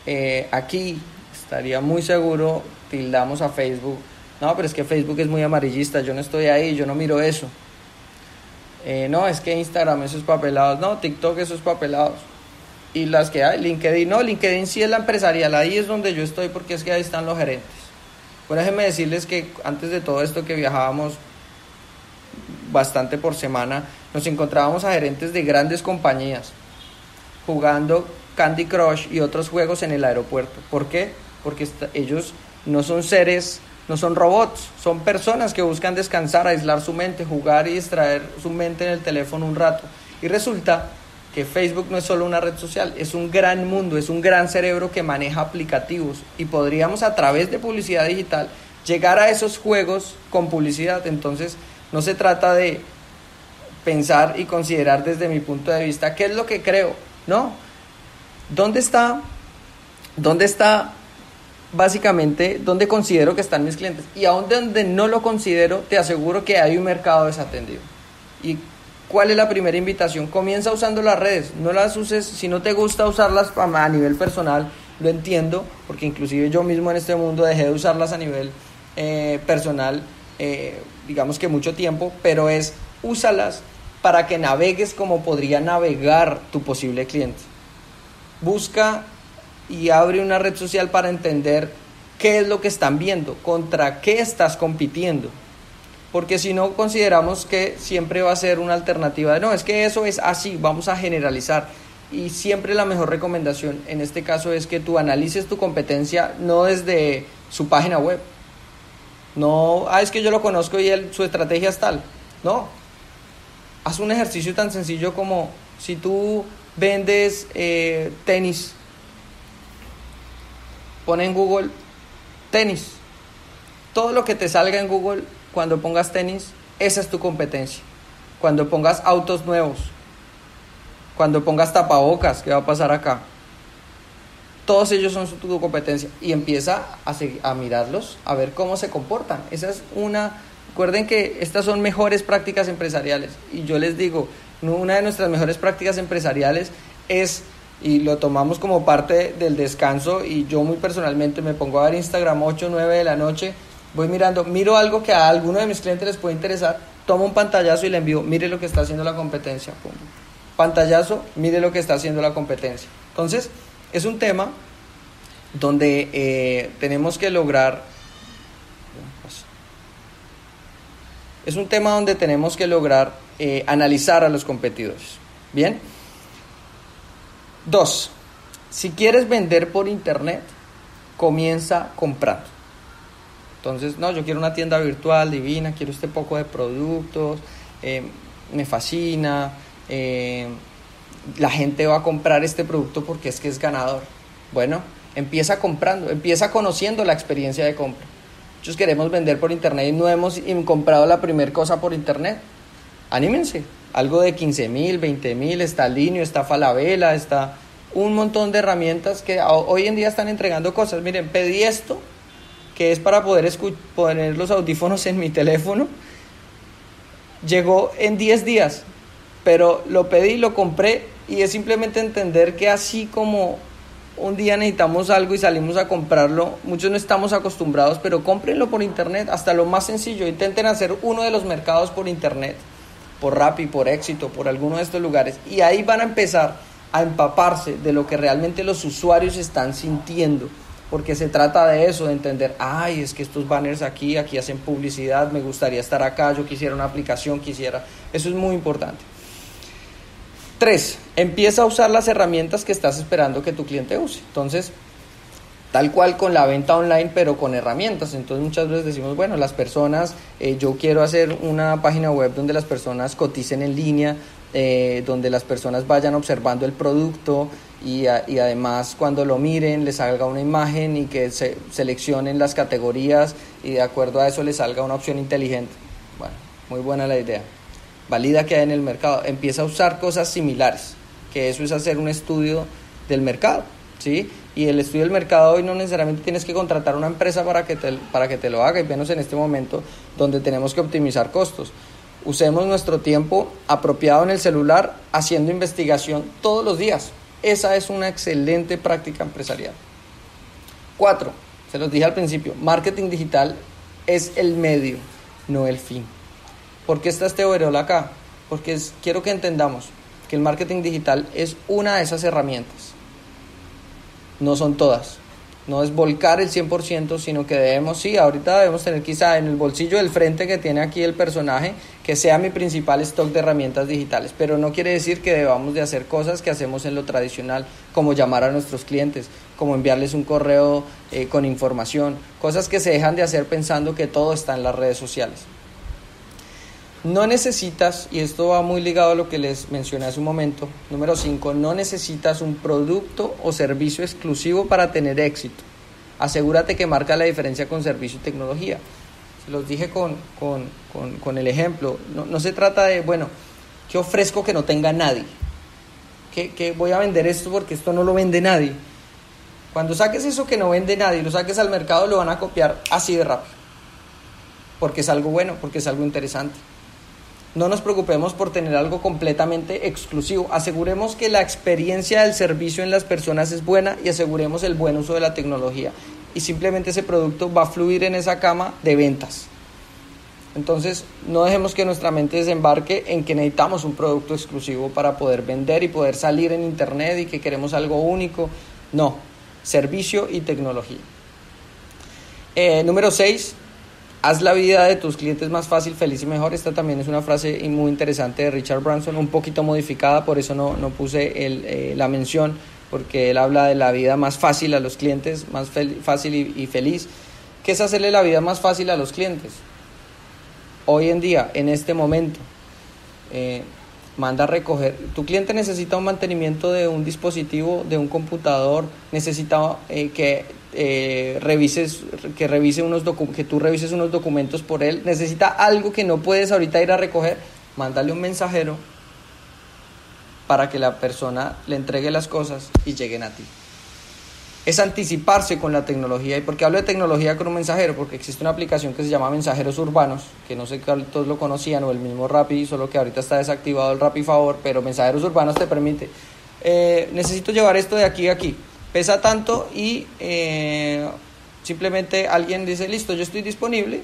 eh, aquí estaría muy seguro, tildamos a Facebook no, pero es que Facebook es muy amarillista, yo no estoy ahí, yo no miro eso. Eh, no, es que Instagram esos papelados, no, TikTok esos papelados. Y las que hay, LinkedIn, no, LinkedIn sí es la empresarial, ahí es donde yo estoy porque es que ahí están los gerentes. Bueno, déjenme decirles que antes de todo esto que viajábamos bastante por semana, nos encontrábamos a gerentes de grandes compañías jugando Candy Crush y otros juegos en el aeropuerto. ¿Por qué? porque ellos no son seres, no son robots, son personas que buscan descansar, aislar su mente, jugar y distraer su mente en el teléfono un rato. Y resulta que Facebook no es solo una red social, es un gran mundo, es un gran cerebro que maneja aplicativos y podríamos a través de publicidad digital llegar a esos juegos con publicidad. Entonces, no se trata de pensar y considerar desde mi punto de vista qué es lo que creo, no. ¿Dónde está dónde está básicamente dónde considero que están mis clientes? Y aún donde no lo considero, te aseguro que hay un mercado desatendido. Y ¿Cuál es la primera invitación? Comienza usando las redes, no las uses, si no te gusta usarlas a nivel personal, lo entiendo, porque inclusive yo mismo en este mundo dejé de usarlas a nivel eh, personal, eh, digamos que mucho tiempo, pero es úsalas para que navegues como podría navegar tu posible cliente. Busca y abre una red social para entender qué es lo que están viendo, contra qué estás compitiendo porque si no consideramos que siempre va a ser una alternativa de no, es que eso es así, vamos a generalizar. Y siempre la mejor recomendación en este caso es que tú analices tu competencia no desde su página web. No, ah, es que yo lo conozco y él, su estrategia es tal. No. Haz un ejercicio tan sencillo como si tú vendes eh, tenis, pone en Google tenis. Todo lo que te salga en Google cuando pongas tenis, esa es tu competencia. Cuando pongas autos nuevos, cuando pongas tapabocas, ¿qué va a pasar acá? Todos ellos son tu competencia y empieza a, a mirarlos, a ver cómo se comportan. Esa es una, recuerden que estas son mejores prácticas empresariales y yo les digo, una de nuestras mejores prácticas empresariales es y lo tomamos como parte del descanso y yo muy personalmente me pongo a ver Instagram 8 9 de la noche voy mirando, miro algo que a alguno de mis clientes les puede interesar, tomo un pantallazo y le envío, mire lo que está haciendo la competencia. Pantallazo, mire lo que está haciendo la competencia. Entonces, es un tema donde eh, tenemos que lograr... Es un tema donde tenemos que lograr eh, analizar a los competidores. Bien. Dos, si quieres vender por internet, comienza comprando. Entonces, no, yo quiero una tienda virtual divina, quiero este poco de productos, eh, me fascina, eh, la gente va a comprar este producto porque es que es ganador. Bueno, empieza comprando, empieza conociendo la experiencia de compra. Muchos queremos vender por internet y no hemos comprado la primera cosa por internet. Anímense, algo de 15 mil, 20 mil, está Linio, está Falabella, está un montón de herramientas que hoy en día están entregando cosas. Miren, pedí esto que es para poder poner los audífonos en mi teléfono, llegó en 10 días, pero lo pedí, lo compré y es simplemente entender que así como un día necesitamos algo y salimos a comprarlo, muchos no estamos acostumbrados, pero cómprenlo por internet, hasta lo más sencillo, intenten hacer uno de los mercados por internet, por Rappi, por Éxito, por alguno de estos lugares, y ahí van a empezar a empaparse de lo que realmente los usuarios están sintiendo porque se trata de eso, de entender, ay, es que estos banners aquí, aquí hacen publicidad, me gustaría estar acá, yo quisiera una aplicación, quisiera, eso es muy importante. Tres, empieza a usar las herramientas que estás esperando que tu cliente use. Entonces, tal cual con la venta online, pero con herramientas. Entonces muchas veces decimos, bueno, las personas, eh, yo quiero hacer una página web donde las personas coticen en línea, eh, donde las personas vayan observando el producto y, además cuando lo miren les salga una imagen y que se seleccionen las categorías y de acuerdo a eso les salga una opción inteligente. Bueno, muy buena la idea. Valida que hay en el mercado. Empieza a usar cosas similares, que eso es hacer un estudio del mercado, ¿sí? Y el estudio del mercado hoy no necesariamente tienes que contratar una empresa para que te, para que te lo haga, y menos en este momento donde tenemos que optimizar costos usemos nuestro tiempo apropiado en el celular haciendo investigación todos los días. Esa es una excelente práctica empresarial. Cuatro, se los dije al principio, marketing digital es el medio, no el fin. ¿Por qué está este overall acá? Porque quiero que entendamos que el marketing digital es una de esas herramientas. No son todas. no es volcar el 100%, sino que debemos, sí, ahorita debemos tener quizá en el bolsillo del frente que tiene aquí el personaje, que sea mi principal stock de herramientas digitales, pero no quiere decir que debamos de hacer cosas que hacemos en lo tradicional, como llamar a nuestros clientes, como enviarles un correo eh, con información, cosas que se dejan de hacer pensando que todo está en las redes sociales. No necesitas, y esto va muy ligado a lo que les mencioné hace un momento, número 5, no necesitas un producto o servicio exclusivo para tener éxito. Asegúrate que marca la diferencia con servicio y tecnología. Se los dije con, con, el ejemplo, no, se trata de, bueno, ¿qué ofrezco que no tenga nadie? ¿Qué, voy a vender esto porque esto no lo vende nadie? Cuando saques eso que no vende nadie, lo saques al mercado, lo van a copiar así de rápido. Porque es algo bueno, porque es algo interesante. No nos preocupemos por tener algo completamente exclusivo. Aseguremos que la experiencia del servicio en las personas es buena y aseguremos el buen uso de la tecnología. Y simplemente ese producto va a fluir en esa cama de ventas. Entonces, no dejemos que nuestra mente desembarque en que necesitamos un producto exclusivo para poder vender y poder salir en Internet y que queremos algo único. No, servicio y tecnología. Eh, número 6, haz la vida de tus clientes más fácil, feliz y mejor. Esta también es una frase muy interesante de Richard Branson, un poquito modificada, por eso no, no puse eh, la mención, porque él habla de la vida más fácil a los clientes, más fácil y, feliz. ¿Qué es hacerle la vida más fácil a los clientes? Hoy en día, en este momento, eh, manda a recoger. Tu cliente necesita un mantenimiento de un dispositivo, de un computador, necesita eh, que eh, revises, que, revise unos que tú revises unos documentos por él, necesita algo que no puedes ahorita ir a recoger, mándale un mensajero para que la persona le entregue las cosas y lleguen a ti. Es anticiparse con la tecnología. ¿Y por qué hablo de tecnología con un mensajero? Porque existe una aplicación que se llama Mensajeros Urbanos, que no sé si todos lo conocían, o el mismo Rappi, solo que ahorita está desactivado el Rappi Favor, pero Mensajeros Urbanos te permite, eh, necesito llevar esto de aquí a aquí pesa tanto y eh, simplemente alguien dice, listo, yo estoy disponible,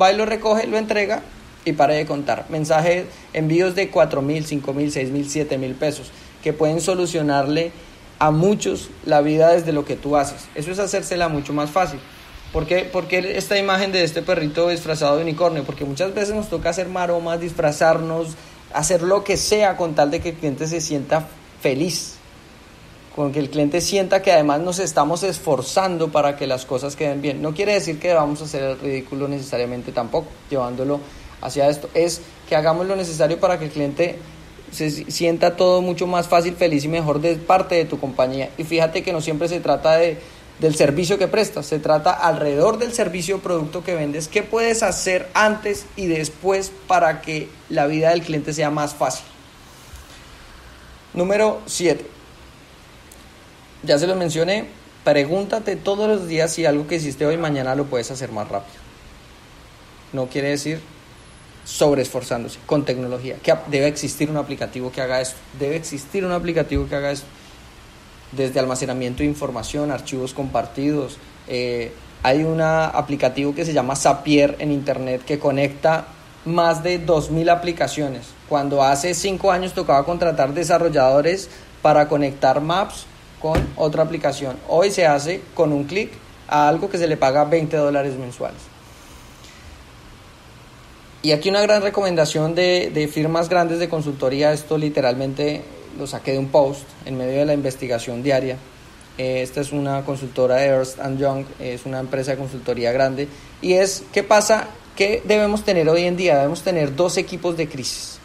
va y lo recoge, lo entrega y para de contar. Mensajes, envíos de 4 mil, 5 mil, 6 mil, 7 mil pesos que pueden solucionarle a muchos la vida desde lo que tú haces. Eso es hacérsela mucho más fácil. ¿Por qué, esta imagen de este perrito disfrazado de unicornio? Porque muchas veces nos toca hacer maromas, disfrazarnos, hacer lo que sea con tal de que el cliente se sienta feliz con que el cliente sienta que además nos estamos esforzando para que las cosas queden bien. No quiere decir que vamos a hacer el ridículo necesariamente tampoco, llevándolo hacia esto. Es que hagamos lo necesario para que el cliente se sienta todo mucho más fácil, feliz y mejor de parte de tu compañía. Y fíjate que no siempre se trata de, del servicio que prestas, se trata alrededor del servicio o producto que vendes, qué puedes hacer antes y después para que la vida del cliente sea más fácil. Número 7 ya se lo mencioné, pregúntate todos los días si algo que hiciste hoy mañana lo puedes hacer más rápido. No quiere decir sobreesforzándose con tecnología. Que debe existir un aplicativo que haga esto. Debe existir un aplicativo que haga esto. Desde almacenamiento de información, archivos compartidos. Eh, hay un aplicativo que se llama Zapier en internet que conecta más de 2.000 aplicaciones. Cuando hace 5 años tocaba contratar desarrolladores para conectar maps con otra aplicación. Hoy se hace con un clic a algo que se le paga 20 dólares mensuales. Y aquí una gran recomendación de, firmas grandes de consultoría, esto literalmente lo saqué de un post en medio de la investigación diaria. Eh, esta es una consultora de Ernst Young, es una empresa de consultoría grande. Y es, ¿qué pasa? ¿Qué debemos tener hoy en día? Debemos tener dos equipos de crisis.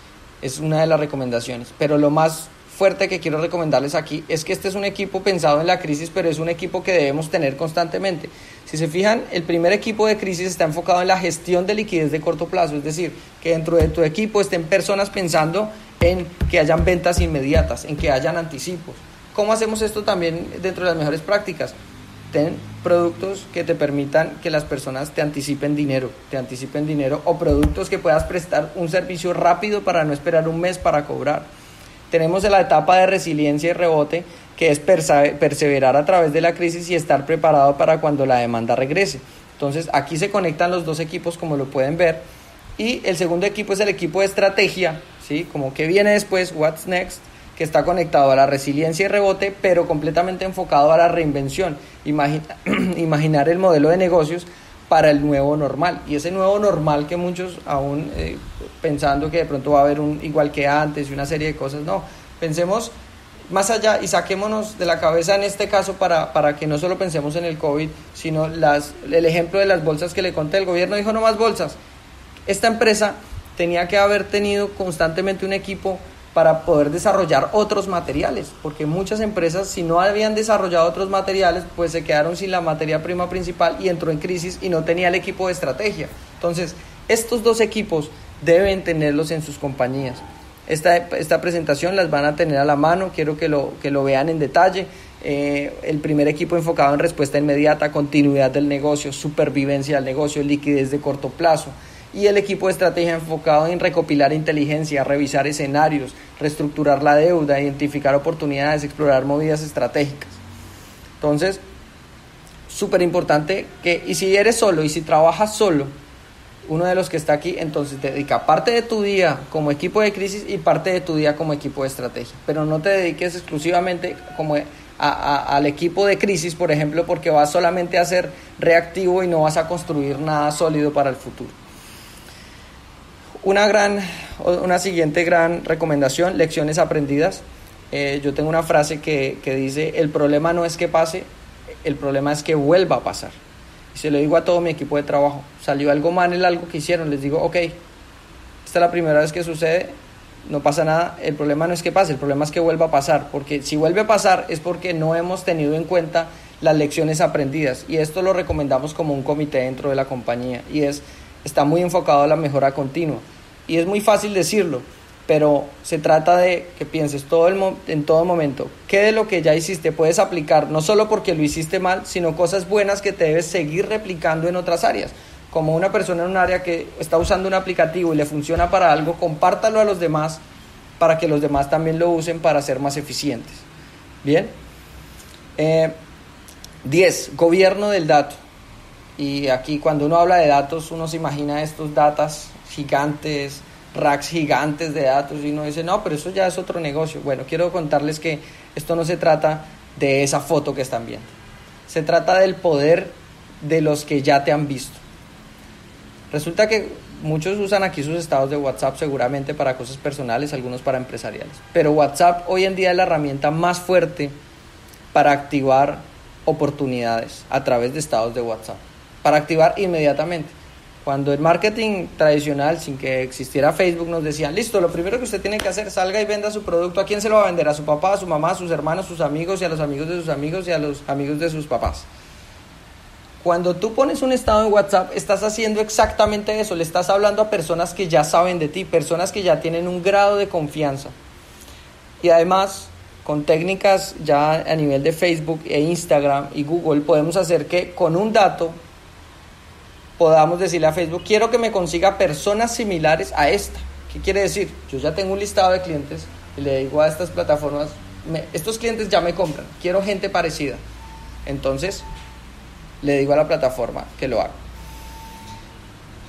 Es una de las recomendaciones. Pero lo más fuerte que quiero recomendarles aquí es que este es un equipo pensado en la crisis, pero es un equipo que debemos tener constantemente. Si se fijan, el primer equipo de crisis está enfocado en la gestión de liquidez de corto plazo, es decir, que dentro de tu equipo estén personas pensando en que hayan ventas inmediatas, en que hayan anticipos. ¿Cómo hacemos esto también dentro de las mejores prácticas? Ten productos que te permitan que las personas te anticipen dinero, te anticipen dinero o productos que puedas prestar un servicio rápido para no esperar un mes para cobrar tenemos la etapa de resiliencia y rebote, que es perseverar a través de la crisis y estar preparado para cuando la demanda regrese. Entonces aquí se conectan los dos equipos como lo pueden ver. Y el segundo equipo es el equipo de estrategia, ¿sí? Como que viene después, what's next, que está conectado a la resiliencia y rebote, pero completamente enfocado a la reinvención. imaginar el modelo de negocios para el nuevo normal. Y ese nuevo normal que muchos aún eh, pensando que de pronto va a haber un igual que antes y una serie de cosas, no. Pensemos más allá y saquémonos de la cabeza en este caso para, para que no solo pensemos en el COVID, sino las, el ejemplo de las bolsas que le conté. El gobierno dijo no más bolsas. Esta empresa tenía que haber tenido constantemente un equipo para poder desarrollar otros materiales, porque muchas empresas si no habían desarrollado otros materiales, pues se quedaron sin la materia prima principal y entró en crisis y no tenía el equipo de estrategia. Entonces, estos dos equipos deben tenerlos en sus compañías. Esta, esta presentación las van a tener a la mano, quiero que lo, que lo vean en detalle. Eh, el primer equipo enfocado en respuesta inmediata, continuidad del negocio, supervivencia del negocio, liquidez de corto plazo y el equipo de estrategia enfocado en recopilar inteligencia, revisar escenarios, reestructurar la deuda, identificar oportunidades, explorar movidas estratégicas. Entonces, súper importante que, y si eres solo y si trabajas solo, uno de los que está aquí, entonces dedica parte de tu día como equipo de crisis y parte de tu día como equipo de estrategia. Pero no te dediques exclusivamente como al equipo de crisis, por ejemplo, porque vas solamente a ser reactivo y no vas a construir nada sólido para el futuro. Una, gran, una siguiente gran recomendación, lecciones aprendidas. Eh, yo tengo una frase que, que dice, el problema no es que pase, el problema es que vuelva a pasar. Y se lo digo a todo mi equipo de trabajo. Salió algo mal en algo que hicieron. Les digo, ok, esta es la primera vez que sucede, no pasa nada. El problema no es que pase, el problema es que vuelva a pasar. Porque si vuelve a pasar es porque no hemos tenido en cuenta las lecciones aprendidas. Y esto lo recomendamos como un comité dentro de la compañía. Y es, está muy enfocado a la mejora continua. Y es muy fácil decirlo, pero se trata de que pienses todo el en todo momento qué de lo que ya hiciste puedes aplicar, no solo porque lo hiciste mal, sino cosas buenas que te debes seguir replicando en otras áreas. Como una persona en un área que está usando un aplicativo y le funciona para algo, compártalo a los demás para que los demás también lo usen para ser más eficientes. Bien. 10. Eh, gobierno del dato. Y aquí cuando uno habla de datos, uno se imagina estos datos gigantes, racks gigantes de datos y uno dice, no, pero eso ya es otro negocio. Bueno, quiero contarles que esto no se trata de esa foto que están viendo. Se trata del poder de los que ya te han visto. Resulta que muchos usan aquí sus estados de WhatsApp seguramente para cosas personales, algunos para empresariales. Pero WhatsApp hoy en día es la herramienta más fuerte para activar oportunidades a través de estados de WhatsApp. Para activar inmediatamente. Cuando el marketing tradicional, sin que existiera Facebook, nos decían, listo, lo primero que usted tiene que hacer, salga y venda su producto. ¿A quién se lo va a vender? A su papá, a su mamá, a sus hermanos, sus amigos y a los amigos de sus amigos y a los amigos de sus papás. Cuando tú pones un estado en WhatsApp, estás haciendo exactamente eso. Le estás hablando a personas que ya saben de ti, personas que ya tienen un grado de confianza. Y además, con técnicas ya a nivel de Facebook e Instagram y Google, podemos hacer que con un dato podamos decirle a Facebook, quiero que me consiga personas similares a esta. ¿Qué quiere decir? Yo ya tengo un listado de clientes y le digo a estas plataformas, estos clientes ya me compran, quiero gente parecida. Entonces, le digo a la plataforma que lo haga.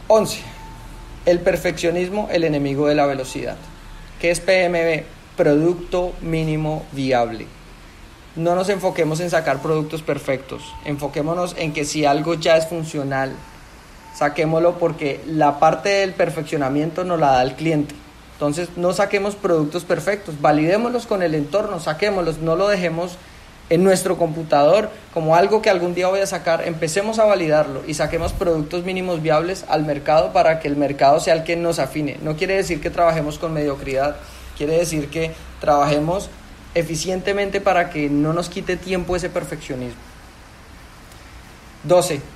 11. El perfeccionismo, el enemigo de la velocidad. ¿Qué es PMB? Producto mínimo viable. No nos enfoquemos en sacar productos perfectos, enfoquémonos en que si algo ya es funcional, saquémoslo porque la parte del perfeccionamiento nos la da el cliente. Entonces no saquemos productos perfectos, validémoslos con el entorno, saquémoslos, no lo dejemos en nuestro computador como algo que algún día voy a sacar, empecemos a validarlo y saquemos productos mínimos viables al mercado para que el mercado sea el que nos afine. No quiere decir que trabajemos con mediocridad, quiere decir que trabajemos eficientemente para que no nos quite tiempo ese perfeccionismo. 12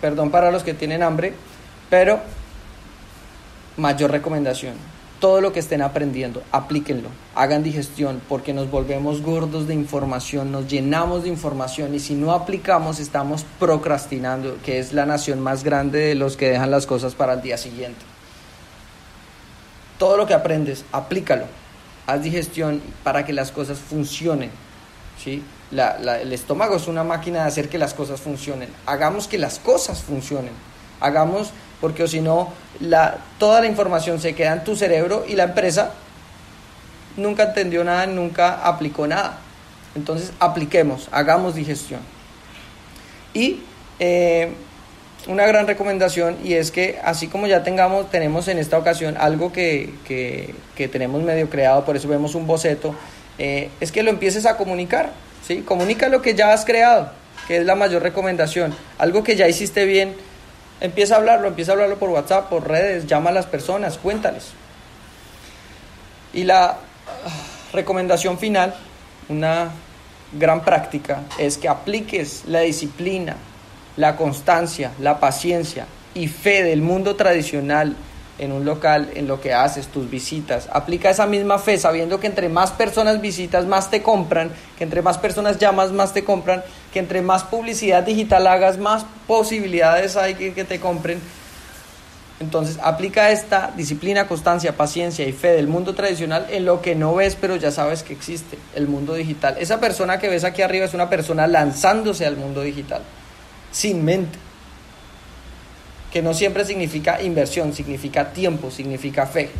perdón para los que tienen hambre, pero mayor recomendación. Todo lo que estén aprendiendo, aplíquenlo, hagan digestión, porque nos volvemos gordos de información, nos llenamos de información y si no aplicamos estamos procrastinando, que es la nación más grande de los que dejan las cosas para el día siguiente. Todo lo que aprendes, aplícalo, haz digestión para que las cosas funcionen. ¿sí? El estómago es una máquina de hacer que las cosas funcionen. Hagamos que las cosas funcionen. Hagamos, porque si no, la, toda la información se queda en tu cerebro y la empresa nunca entendió nada, nunca aplicó nada. Entonces apliquemos, hagamos digestión. Y eh, una gran recomendación y es que así como ya tengamos, tenemos en esta ocasión algo que, que, tenemos medio creado, por eso vemos un boceto, eh, es que lo empieces a comunicar, ¿sí? Comunica lo que ya has creado, que es la mayor recomendación. Algo que ya hiciste bien, empieza a hablarlo, empieza a hablarlo por WhatsApp, por redes, llama a las personas, cuéntales. Y la ah, recomendación final, una gran práctica, es que apliques la disciplina, la constancia, la paciencia y fe del mundo tradicional en un local, en lo que haces, tus visitas. Aplica esa misma fe sabiendo que entre más personas visitas, más te compran, que entre más personas llamas, más te compran, que entre más publicidad digital hagas, más posibilidades hay que, que te compren. Entonces, aplica esta disciplina, constancia, paciencia y fe del mundo tradicional en lo que no ves, pero ya sabes que existe, el mundo digital. Esa persona que ves aquí arriba es una persona lanzándose al mundo digital sin mente. Que no siempre significa inversión, significa tiempo, significa fe.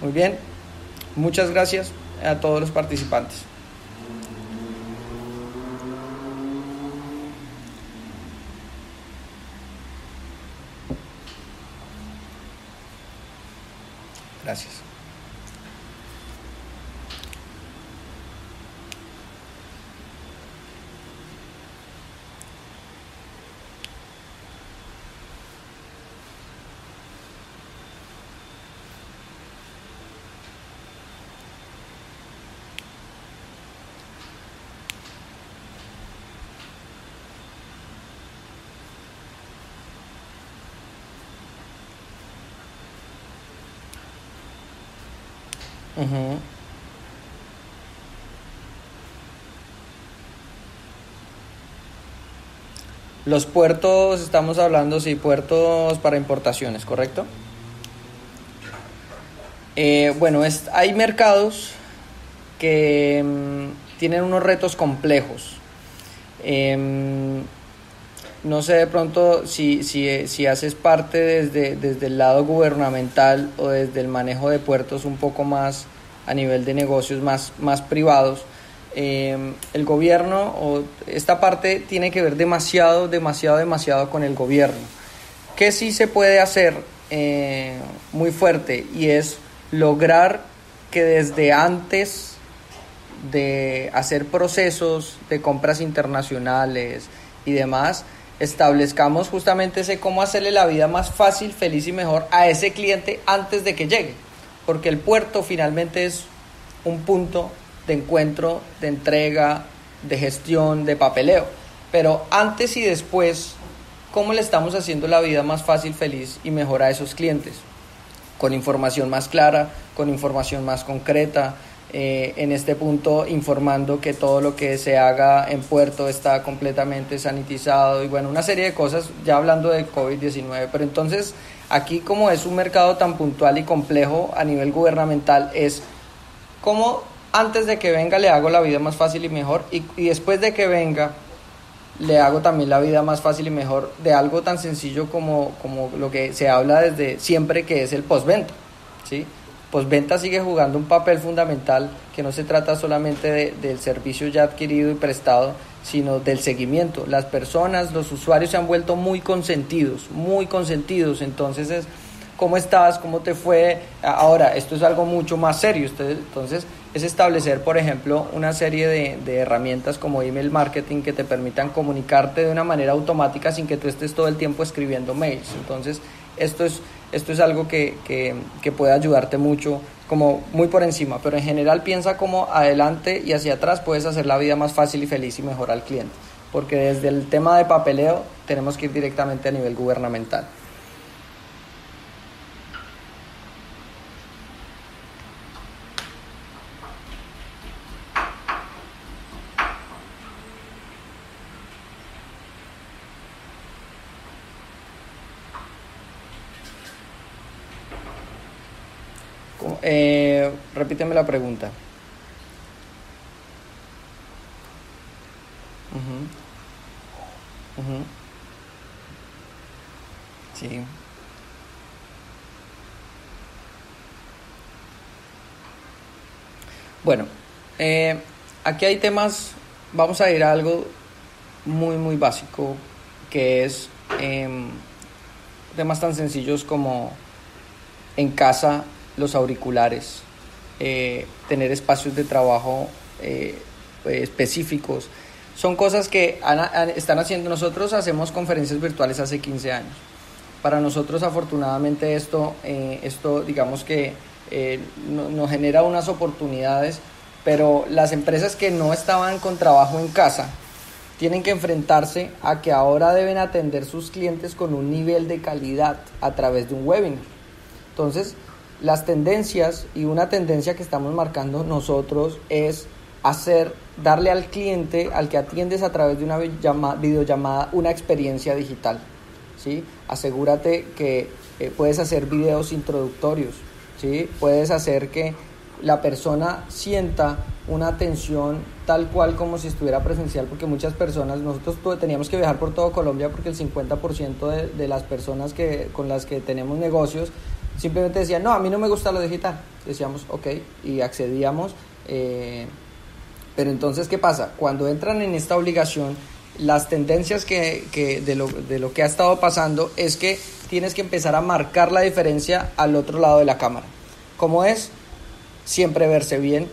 Muy bien, muchas gracias a todos los participantes. Gracias. Los puertos, estamos hablando, sí, puertos para importaciones, ¿correcto? Eh, bueno, es, hay mercados que mm, tienen unos retos complejos. Em, no sé de pronto si, si, si haces parte desde, desde, el lado gubernamental o desde el manejo de puertos un poco más a nivel de negocios más, más privados. Eh, el gobierno o esta parte tiene que ver demasiado, demasiado, demasiado con el gobierno. ¿Qué sí se puede hacer eh, muy fuerte? Y es lograr que desde antes de hacer procesos de compras internacionales y demás, establezcamos justamente ese cómo hacerle la vida más fácil, feliz y mejor a ese cliente antes de que llegue. Porque el puerto finalmente es un punto de encuentro, de entrega, de gestión, de papeleo. Pero antes y después, ¿cómo le estamos haciendo la vida más fácil, feliz y mejor a esos clientes? Con información más clara, con información más concreta, eh, en este punto informando que todo lo que se haga en puerto está completamente sanitizado y bueno, una serie de cosas ya hablando de COVID-19. Pero entonces aquí como es un mercado tan puntual y complejo a nivel gubernamental es cómo antes de que venga le hago la vida más fácil y mejor y, después de que venga le hago también la vida más fácil y mejor de algo tan sencillo como, como lo que se habla desde siempre que es el postventa. ¿sí? Postventa sigue jugando un papel fundamental que no se trata solamente del servicio ya adquirido y prestado, sino del seguimiento. Las personas, los usuarios se han vuelto muy consentidos, muy consentidos. Entonces es, ¿cómo estás? ¿Cómo te fue? Ahora, esto es algo mucho más serio. Entonces es establecer, por ejemplo, una serie de, herramientas como email marketing que te permitan comunicarte de una manera automática sin que tú estés todo el tiempo escribiendo mails. Entonces, esto es esto es algo que, que, puede ayudarte mucho, como muy por encima, pero en general piensa como adelante y hacia atrás puedes hacer la vida más fácil y feliz y mejor al cliente, porque desde el tema de papeleo tenemos que ir directamente a nivel gubernamental. Eh, repíteme la pregunta. Sí. Bueno, eh, aquí hay temas, vamos a ir a algo muy, muy básico, que es em, temas tan sencillos como en casa los auriculares, eh, tener espacios de trabajo eh, específicos. Son cosas que están haciendo nosotros, hacemos conferencias virtuales hace 15 años. Para nosotros afortunadamente esto, esto digamos que nos genera unas oportunidades pero las empresas que no estaban con trabajo en casa tienen que enfrentarse a que ahora deben atender sus clientes con un nivel de calidad a través de un webinar. Entonces, las tendencias y una tendencia que estamos marcando nosotros es hacer, darle al cliente, al que atiendes a través de una videollamada, una experiencia digital. ¿sí? Asegúrate que eh, puedes hacer videos introductorios, ¿sí? puedes hacer que la persona sienta una atención tal cual como si estuviera presencial, porque muchas personas, nosotros teníamos que viajar por todo Colombia porque el 50% de, de, las personas que, con las que tenemos negocios simplemente decían, no, a mí no me gusta lo digital. Decíamos, ok, y accedíamos. Eh, pero entonces, ¿qué pasa? Cuando entran en esta obligación, las tendencias que, que de, lo, de lo que ha estado pasando es que tienes que empezar a marcar la diferencia al otro lado de la cámara. ¿Cómo es? siempre verse bien,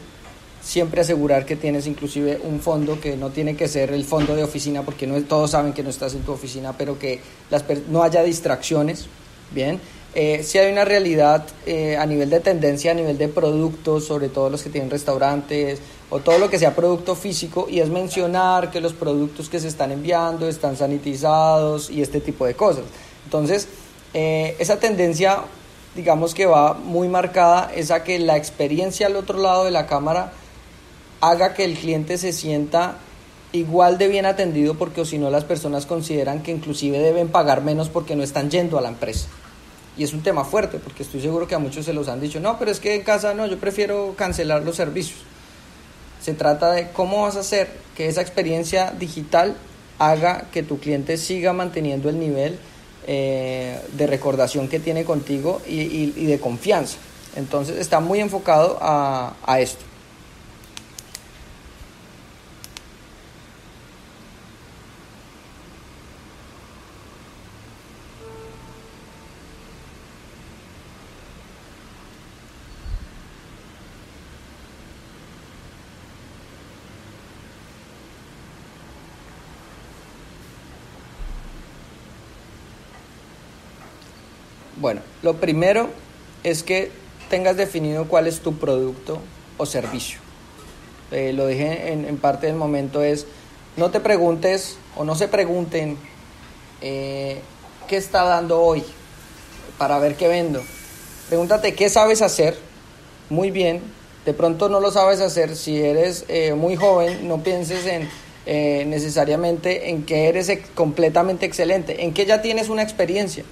siempre asegurar que tienes inclusive un fondo que no tiene que ser el fondo de oficina porque no todos saben que no estás en tu oficina, pero que las, no haya distracciones, bien. Eh, si hay una realidad eh, a nivel de tendencia, a nivel de productos, sobre todo los que tienen restaurantes o todo lo que sea producto físico, y es mencionar que los productos que se están enviando están sanitizados y este tipo de cosas. Entonces, eh, esa tendencia digamos que va muy marcada es a que la experiencia al otro lado de la cámara haga que el cliente se sienta igual de bien atendido porque o si no las personas consideran que inclusive deben pagar menos porque no están yendo a la empresa. Y es un tema fuerte porque estoy seguro que a muchos se los han dicho, no, pero es que en casa no, yo prefiero cancelar los servicios. Se trata de cómo vas a hacer que esa experiencia digital haga que tu cliente siga manteniendo el nivel eh, de recordación que tiene contigo y, de confianza. Entonces está muy enfocado a, a esto. Bueno, lo primero es que tengas definido cuál es tu producto o servicio. Eh, lo dije en, parte del momento es, no te preguntes o no se pregunten eh, qué está dando hoy para ver qué vendo. Pregúntate qué sabes hacer muy bien. De pronto no lo sabes hacer. Si eres eh, muy joven, no pienses en necesariamente en que eres completamente excelente, en que ya tienes una experiencia.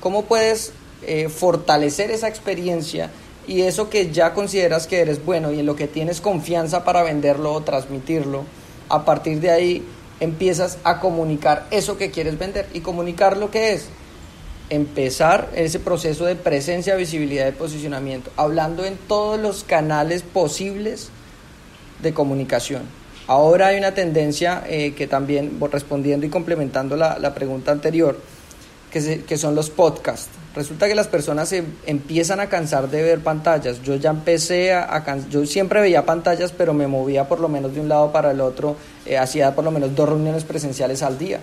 ¿Cómo puedes eh, fortalecer esa experiencia y eso que ya consideras que eres bueno y en lo que tienes confianza para venderlo o transmitirlo? A partir de ahí empiezas a comunicar eso que quieres vender y comunicar lo que es empezar ese proceso de presencia, visibilidad y posicionamiento, hablando en todos los canales posibles de comunicación. Ahora hay una tendencia eh, que también, respondiendo y complementando la, la pregunta anterior, que, son los podcasts. Resulta que las personas se empiezan a cansar de ver pantallas. Yo ya empecé a, yo siempre veía pantallas, pero me movía por lo menos de un lado para el otro, eh, hacía por lo menos dos reuniones presenciales al día.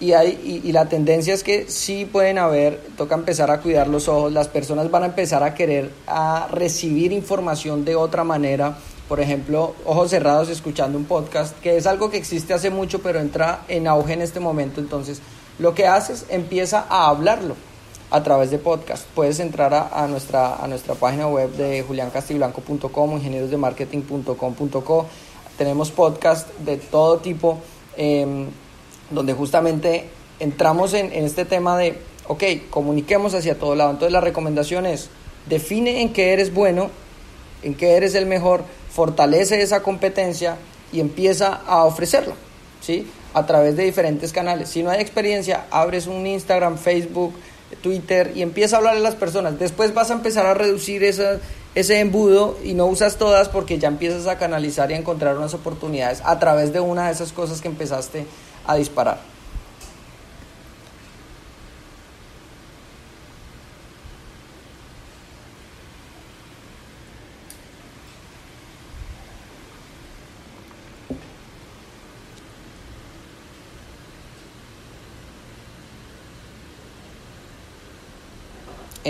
Y, hay, y, la tendencia es que sí pueden haber, toca empezar a cuidar los ojos, las personas van a empezar a querer a recibir información de otra manera, por ejemplo, ojos cerrados escuchando un podcast, que es algo que existe hace mucho, pero entra en auge en este momento, entonces lo que haces, empieza a hablarlo a través de podcast. Puedes entrar a, nuestra, a nuestra página web de juliancastiblanco.com, ingenierosdemarketing.com.co. Tenemos podcast de todo tipo, em, donde justamente entramos en, este tema de, ok, comuniquemos hacia todo lado. Entonces la recomendación es, define en qué eres bueno, en qué eres el mejor, fortalece esa competencia y empieza a ofrecerla. ¿sí? a través de diferentes canales. Si no hay experiencia, abres un Instagram, Facebook, Twitter y empieza a hablarle a las personas. Después vas a empezar a reducir ese embudo y no usas todas porque ya empiezas a canalizar y a encontrar unas oportunidades a través de una de esas cosas que empezaste a disparar.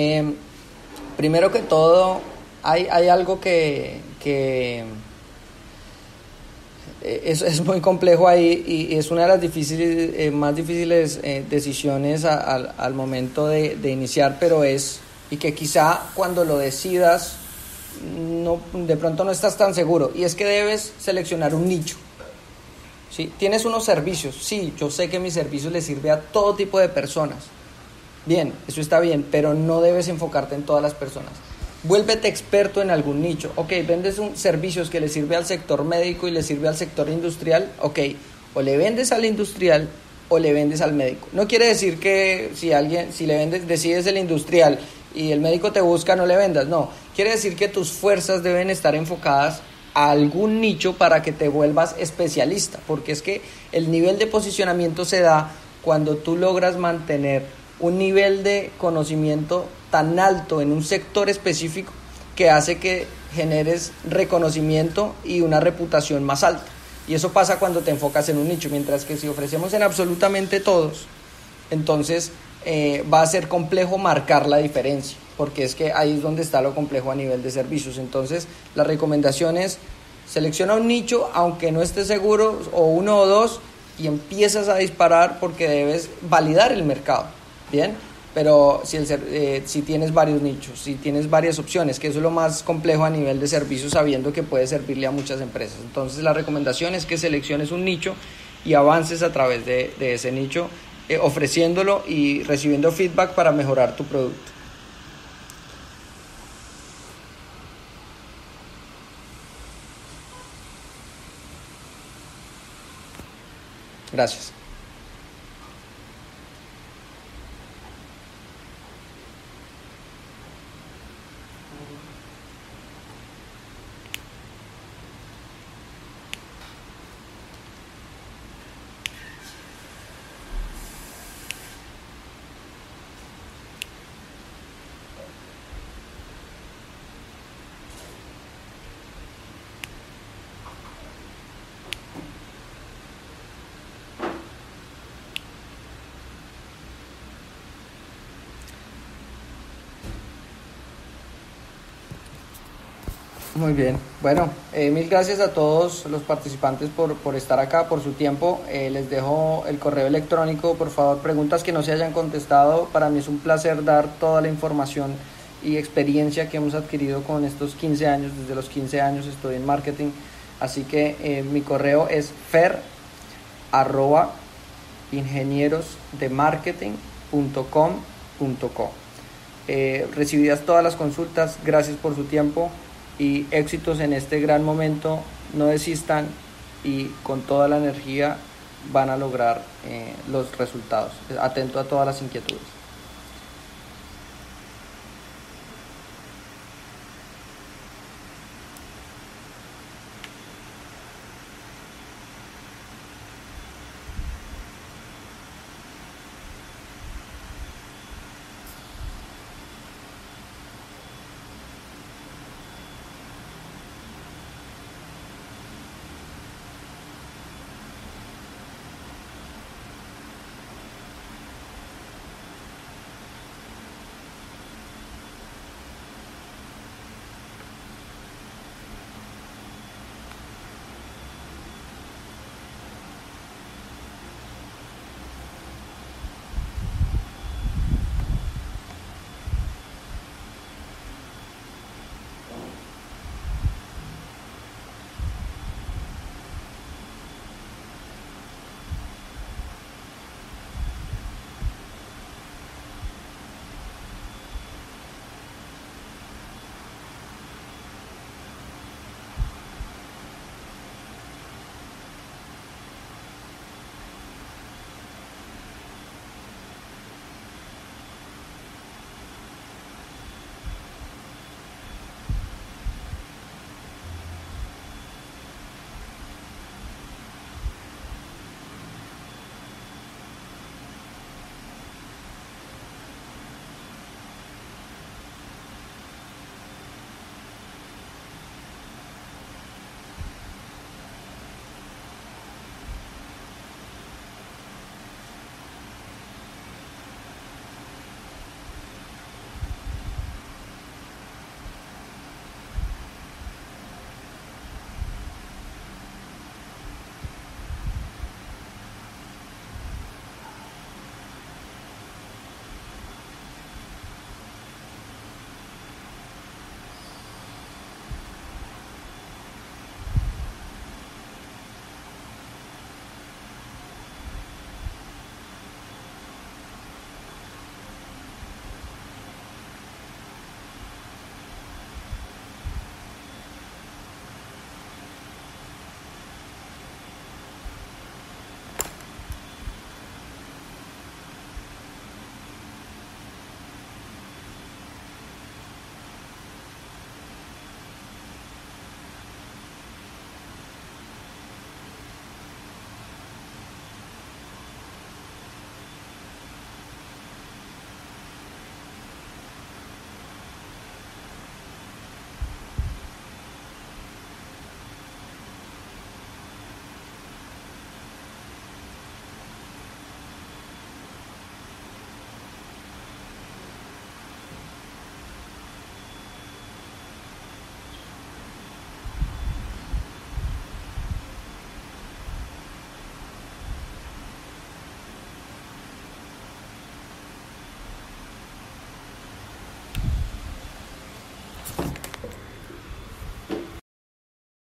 Em, primero que todo, hay, hay algo que, que eh, es, es, muy complejo ahí y es una de las difíciles, eh, más difíciles eh, decisiones al momento de, de, iniciar, pero es, y que quizá cuando lo decidas, no, de pronto no estás tan seguro, y es que debes seleccionar un nicho. ¿sí? Tienes unos servicios, sí, yo sé que mi servicio le sirve a todo tipo de personas, Bien, eso está bien, pero no debes enfocarte en todas las personas. Vuélvete experto en algún nicho. Ok, vendes un, servicios que le sirve al sector médico y le sirve al sector industrial. Ok, o le vendes al industrial o le vendes al médico. No quiere decir que si alguien, si le vendes, decides el industrial y el médico te busca, no le vendas. No, quiere decir que tus fuerzas deben estar enfocadas a algún nicho para que te vuelvas especialista, porque es que el nivel de posicionamiento se da cuando tú logras mantener un nivel de conocimiento tan alto en un sector específico que hace que generes reconocimiento y una reputación más alta. Y eso pasa cuando te enfocas en un nicho, mientras que si ofrecemos en absolutamente todos, entonces eh, va a ser complejo marcar la diferencia, porque es que ahí es donde está lo complejo a nivel de servicios. Entonces, la recomendación es, selecciona un nicho, aunque no estés seguro, o uno o dos, y empiezas a disparar porque debes validar el mercado. Bien, pero si, el, eh, si tienes varios nichos, si tienes varias opciones, que eso es lo más complejo a nivel de servicio, sabiendo que puede servirle a muchas empresas. Entonces la recomendación es que selecciones un nicho y avances a través de, ese nicho, eh, ofreciéndolo y recibiendo feedback para mejorar tu producto. Gracias. Muy bien. Bueno, eh, mil gracias a todos los participantes por, por estar acá, por su tiempo. Eh, les dejo el correo electrónico, por favor, preguntas que no se hayan contestado. Para mí es un placer dar toda la información y experiencia que hemos adquirido con estos 15 años. Desde los 15 años estoy en marketing. Así que eh, mi correo es fer arroba ingenierosdemarketing.com.co. recibidas todas las consultas, gracias por su tiempo y éxitos en este gran momento, no desistan y con toda la energía van a lograr eh, los resultados. Atento a todas las inquietudes.